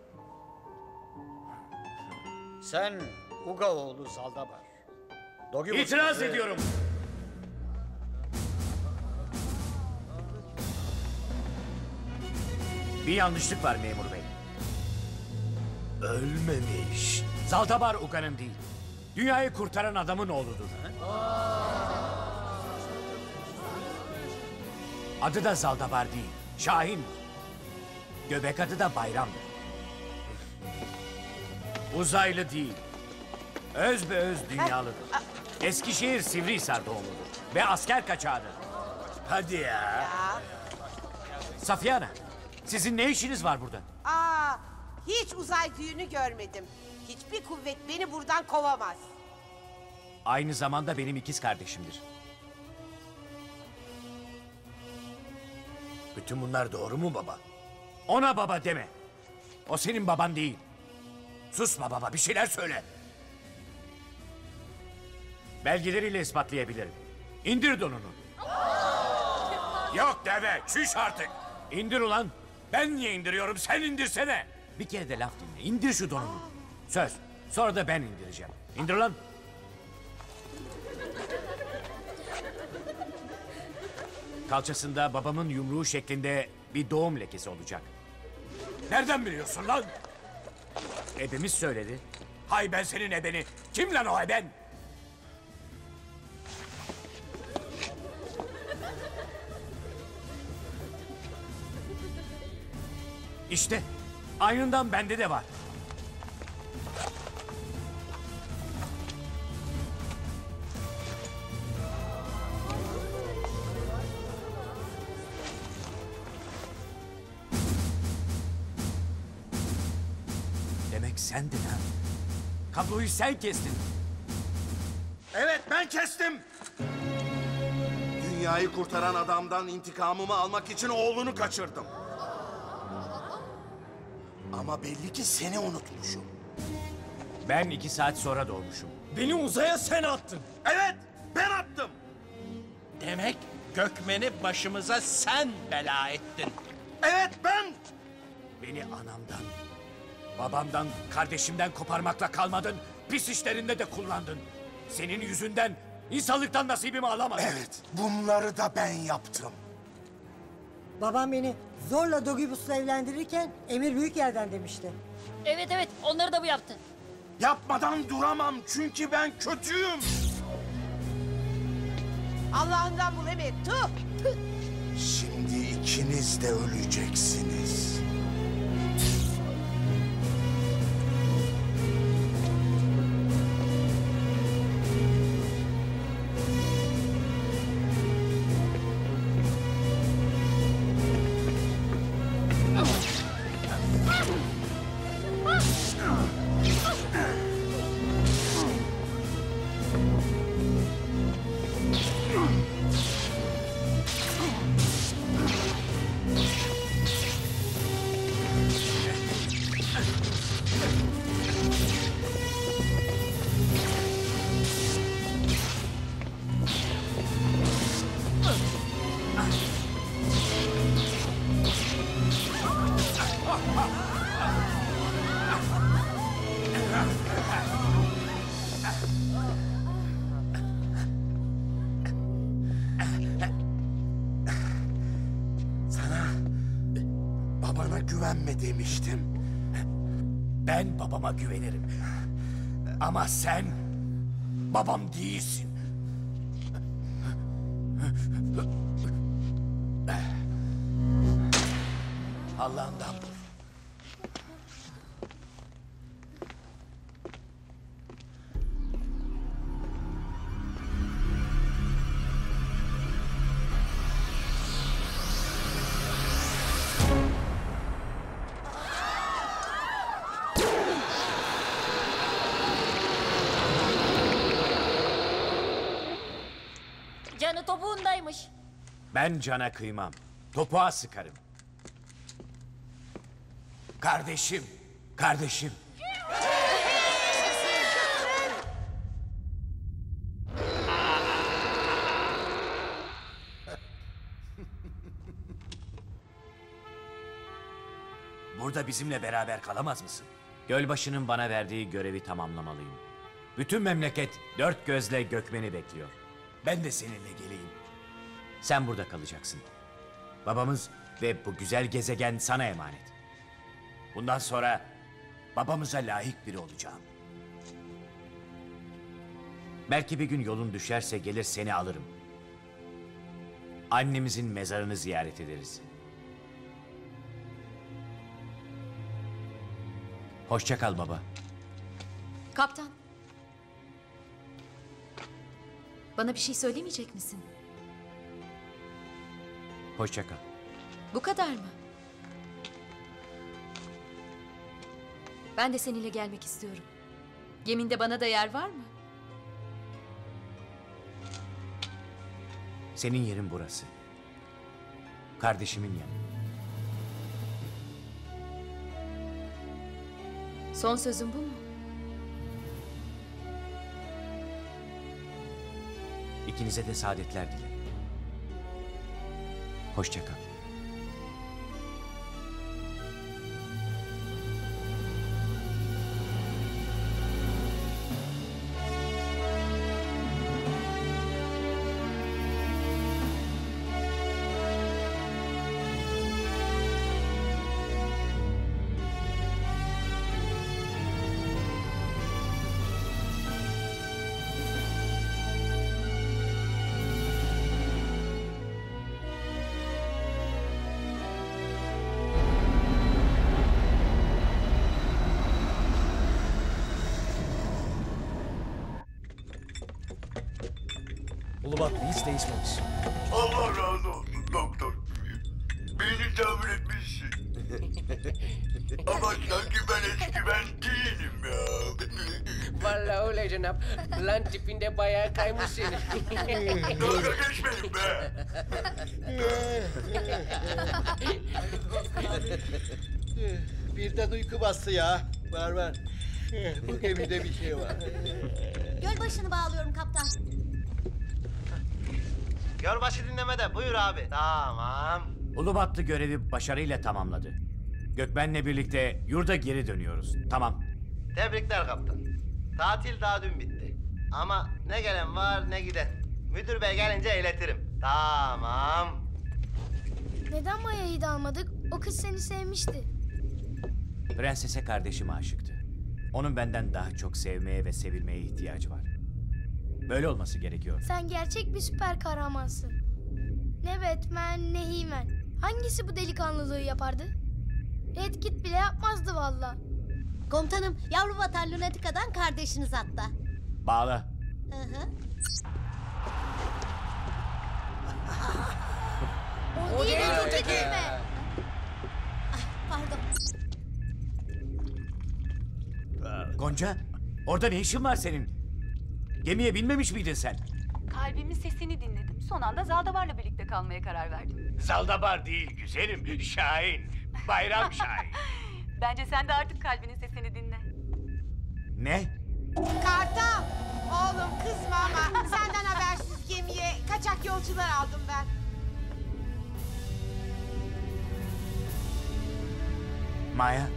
Sen Uga oğlu Zaldabar. Dogibus
İtiraz
kızı-
ediyorum. Bir yanlışlık var memur bey. Ölmemiş. Zaltabar Uga'nın değil. Dünyayı kurtaran adamın oğludur. Adı da Zaldabar değil. Şahin. Göbek adı da Bayram'dır. Uzaylı değil. Öz be öz dünyalıdır. Eskişehir Sivrihisar doğumludur. Ve asker kaçağıdır. Hadi ya. Safiye Ana, sizin ne işiniz var burada?
Aa, hiç uzay düğünü görmedim. Hiçbir kuvvet beni buradan kovamaz.
Aynı zamanda benim ikiz kardeşimdir.
Bütün bunlar doğru mu baba?
Ona baba deme.
O senin baban değil. Susma baba bir şeyler söyle.
Belgeleriyle ispatlayabilirim. İndir donunu.
Yok deve çüş artık.
İndir ulan.
Ben niye indiriyorum sen indirsene.
Bir kere de laf dinle. İndir şu donunu. Söz. Sonra da ben indireceğim. İndir ulan. Kalçasında babamın yumruğu şeklinde bir doğum lekesi olacak.
Nereden biliyorsun lan?
Ebemiz söyledi.
Hay ben senin ebeni. Kim lan o eben?
İşte aynından bende de var. Sendin ha. Kabloyu sen kestin.
Evet ben kestim. Dünyayı kurtaran adamdan intikamımı almak için oğlunu kaçırdım. Ama belli ki seni unutmuşum.
Ben iki saat sonra doğmuşum.
Beni uzaya sen attın.
Evet ben attım.
Demek Gökmen'i başımıza sen bela ettin.
Evet ben.
Beni anamdan, babamdan, kardeşimden koparmakla kalmadın. Pis işlerinde de kullandın.
Senin yüzünden insanlıktan nasibimi alamadım.
Evet, bunları da ben yaptım.
Babam beni zorla Dogibus'la evlendirirken emir büyük yerden demişti.
Evet evet onları da bu yaptı.
Yapmadan duramam çünkü ben kötüyüm.
Allah'ından bul Emir. Tuh.
Şimdi ikiniz de öleceksiniz.
Ama sen babam değilsin.
Topuğundaymış.
Ben cana kıymam. Topuğa sıkarım. Kardeşim, kardeşim. Burada bizimle beraber kalamaz mısın? Gölbaşı'nın bana verdiği görevi tamamlamalıyım. Bütün memleket dört gözle Gökmen'i bekliyor.
Ben de seninle geleyim.
Sen burada kalacaksın. Babamız ve bu güzel gezegen sana emanet. Bundan sonra babamıza layık biri olacağım. Belki bir gün yolun düşerse gelir seni alırım. Annemizin mezarını ziyaret ederiz. Hoşça kal baba.
Kaptan. Bana bir şey söylemeyecek misin?
Hoşça kal.
Bu kadar mı? Ben de seninle gelmek istiyorum. Geminde bana da yer var mı?
Senin yerin burası. Kardeşimin yanı.
Son sözün bu mu?
İkinize de saadetler dilerim. Hoşça
bayağı kaymışsın.
Dalga geçmeyin be.
Birden uyku bastı ya. Var var. Bu gemide bir şey var.
Gölbaşını bağlıyorum kaptan.
Gölbaşı dinlemede buyur abi. Tamam.
Ulubatlı görevi başarıyla tamamladı. Gökmen'le birlikte yurda geri dönüyoruz. Tamam.
Tebrikler kaptan. Tatil daha dün bitti. Ama ne gelen var ne giden. Müdür bey gelince iletirim. Tamam.
Neden Maya'yı da almadık? O kız seni sevmişti.
Prensese kardeşim aşıktı. Onun benden daha çok sevmeye ve sevilmeye ihtiyacı var. Böyle olması gerekiyor.
Sen gerçek bir süper kahramansın. Ne Batman ne He-Man. Hangisi bu delikanlılığı yapardı? Red Kit bile yapmazdı valla.
Komutanım yavru vatan Lunatica'dan kardeşiniz hatta.
Bağla.
Hı hı.
O değil
değil,
öteki
öteki.
mi?
Pardon.
Gonca, orada ne işin var senin? Gemiye binmemiş miydin sen?
Kalbimin sesini dinledim. Son anda Zaldabar'la birlikte kalmaya karar verdim.
Zaldabar değil güzelim. Şahin. Bayram Şahin.
Bence sen de artık kalbinin sesini dinle.
Ne?
Kartal! Oğlum kızma ama senden habersiz gemiye kaçak yolcular aldım ben.
Maya,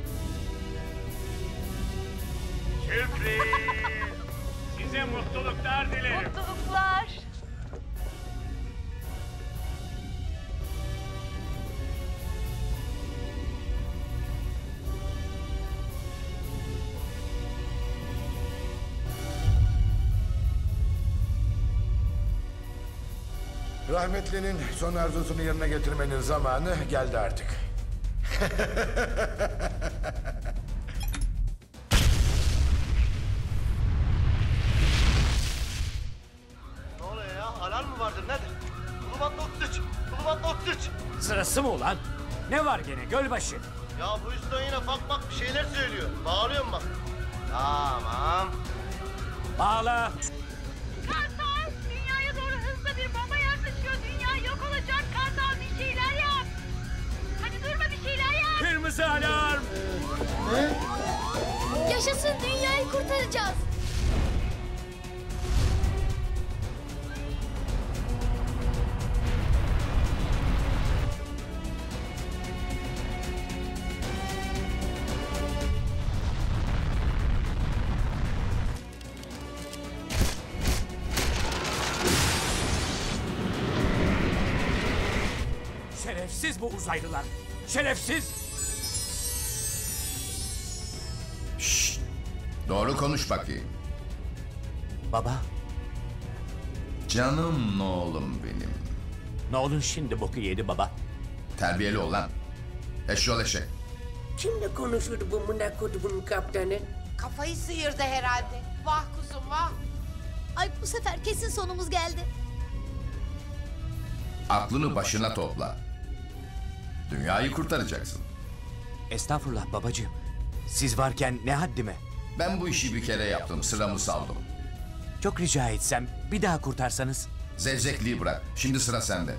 Sürpriz. Size mutluluklar dilerim.
Mutluluklar.
Rahmetlinin son arzusunu yerine getirmenin zamanı geldi artık.
Ne oluyor ya? Alarm mı vardır nedir? Ulubat 33. Ulubat 33.
sırası mı ulan? Ne var gene gölbaşı?
Ya bu üstten yine bak bak bir şeyler söylüyor.
Uzaylılar. Şerefsiz.
Doğru konuş bakayım.
Baba.
Canım oğlum benim.
Ne olun şimdi boku yedi baba.
Terbiyeli ol lan. Eşyol eşek.
Kimle konuşuyordu bu mına kodumun kaptanı?
Kafayı sıyırdı herhalde. Vah kuzum vah.
Ay bu sefer kesin sonumuz geldi.
Aklını başına topla. Dünyayı kurtaracaksın.
Estağfurullah babacığım. Siz varken ne haddime?
Ben bu işi bir kere yaptım, sıramı saldım.
Çok rica etsem bir daha kurtarsanız.
Zevzekliği bırak. Şimdi sıra sende.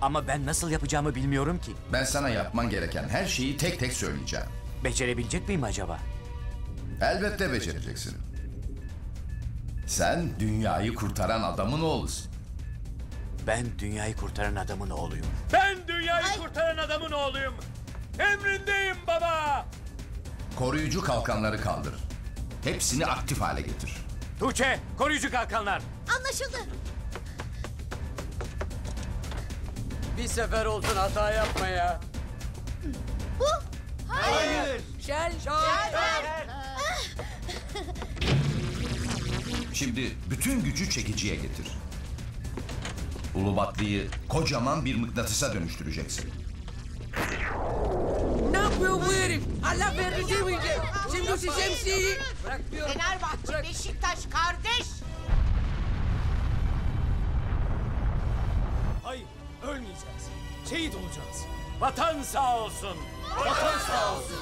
Ama ben nasıl yapacağımı bilmiyorum ki.
Ben sana yapman gereken her şeyi tek tek söyleyeceğim.
Becerebilecek miyim acaba?
Elbette becereceksin. Sen dünyayı kurtaran adamın oğlusun.
Ben dünyayı kurtaran adamın oğluyum. Ben dünyayı kurtaran adamın oğluyum. Emrindeyim baba.
Koruyucu kalkanları kaldır. Hepsini aktif hale getir.
Tuğçe, koruyucu kalkanlar.
Anlaşıldı.
Bir sefer olsun hata yapma ya.
Bu?
Hayır.
Şel.
Şimdi bütün gücü çekiciye getir. Ulubatlı'yı kocaman bir mıknatısa dönüştüreceksin.
Ne yapıyor bu herif? Allah verdi demeyecek. Şimdi şu şemsiyeyi...
Fenerbahçe, Beşiktaş kardeş.
Hayır, ölmeyeceğiz. Şehit olacağız.
Vatan sağ olsun.
Vatan sağ olsun.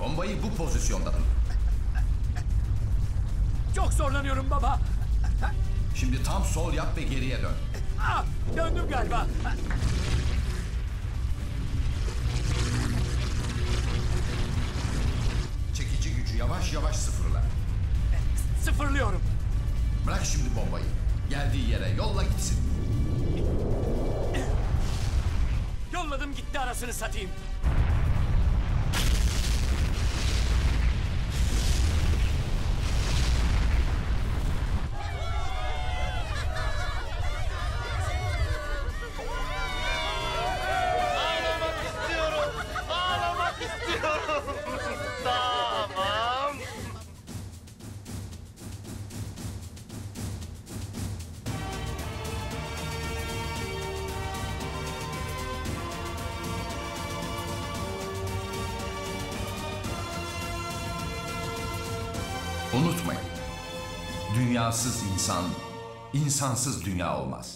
Bombayı bu pozisyonda tut.
Çok zorlanıyorum baba.
Şimdi tam sol yap ve geriye dön.
Ah, döndüm galiba.
Çekici gücü yavaş yavaş sıfırla.
Sıfırlıyorum.
Bırak şimdi bombayı. Geldiği yere yolla gitsin.
Yolladım gitti arasını satayım.
Dünyasız insan, insansız dünya olmaz.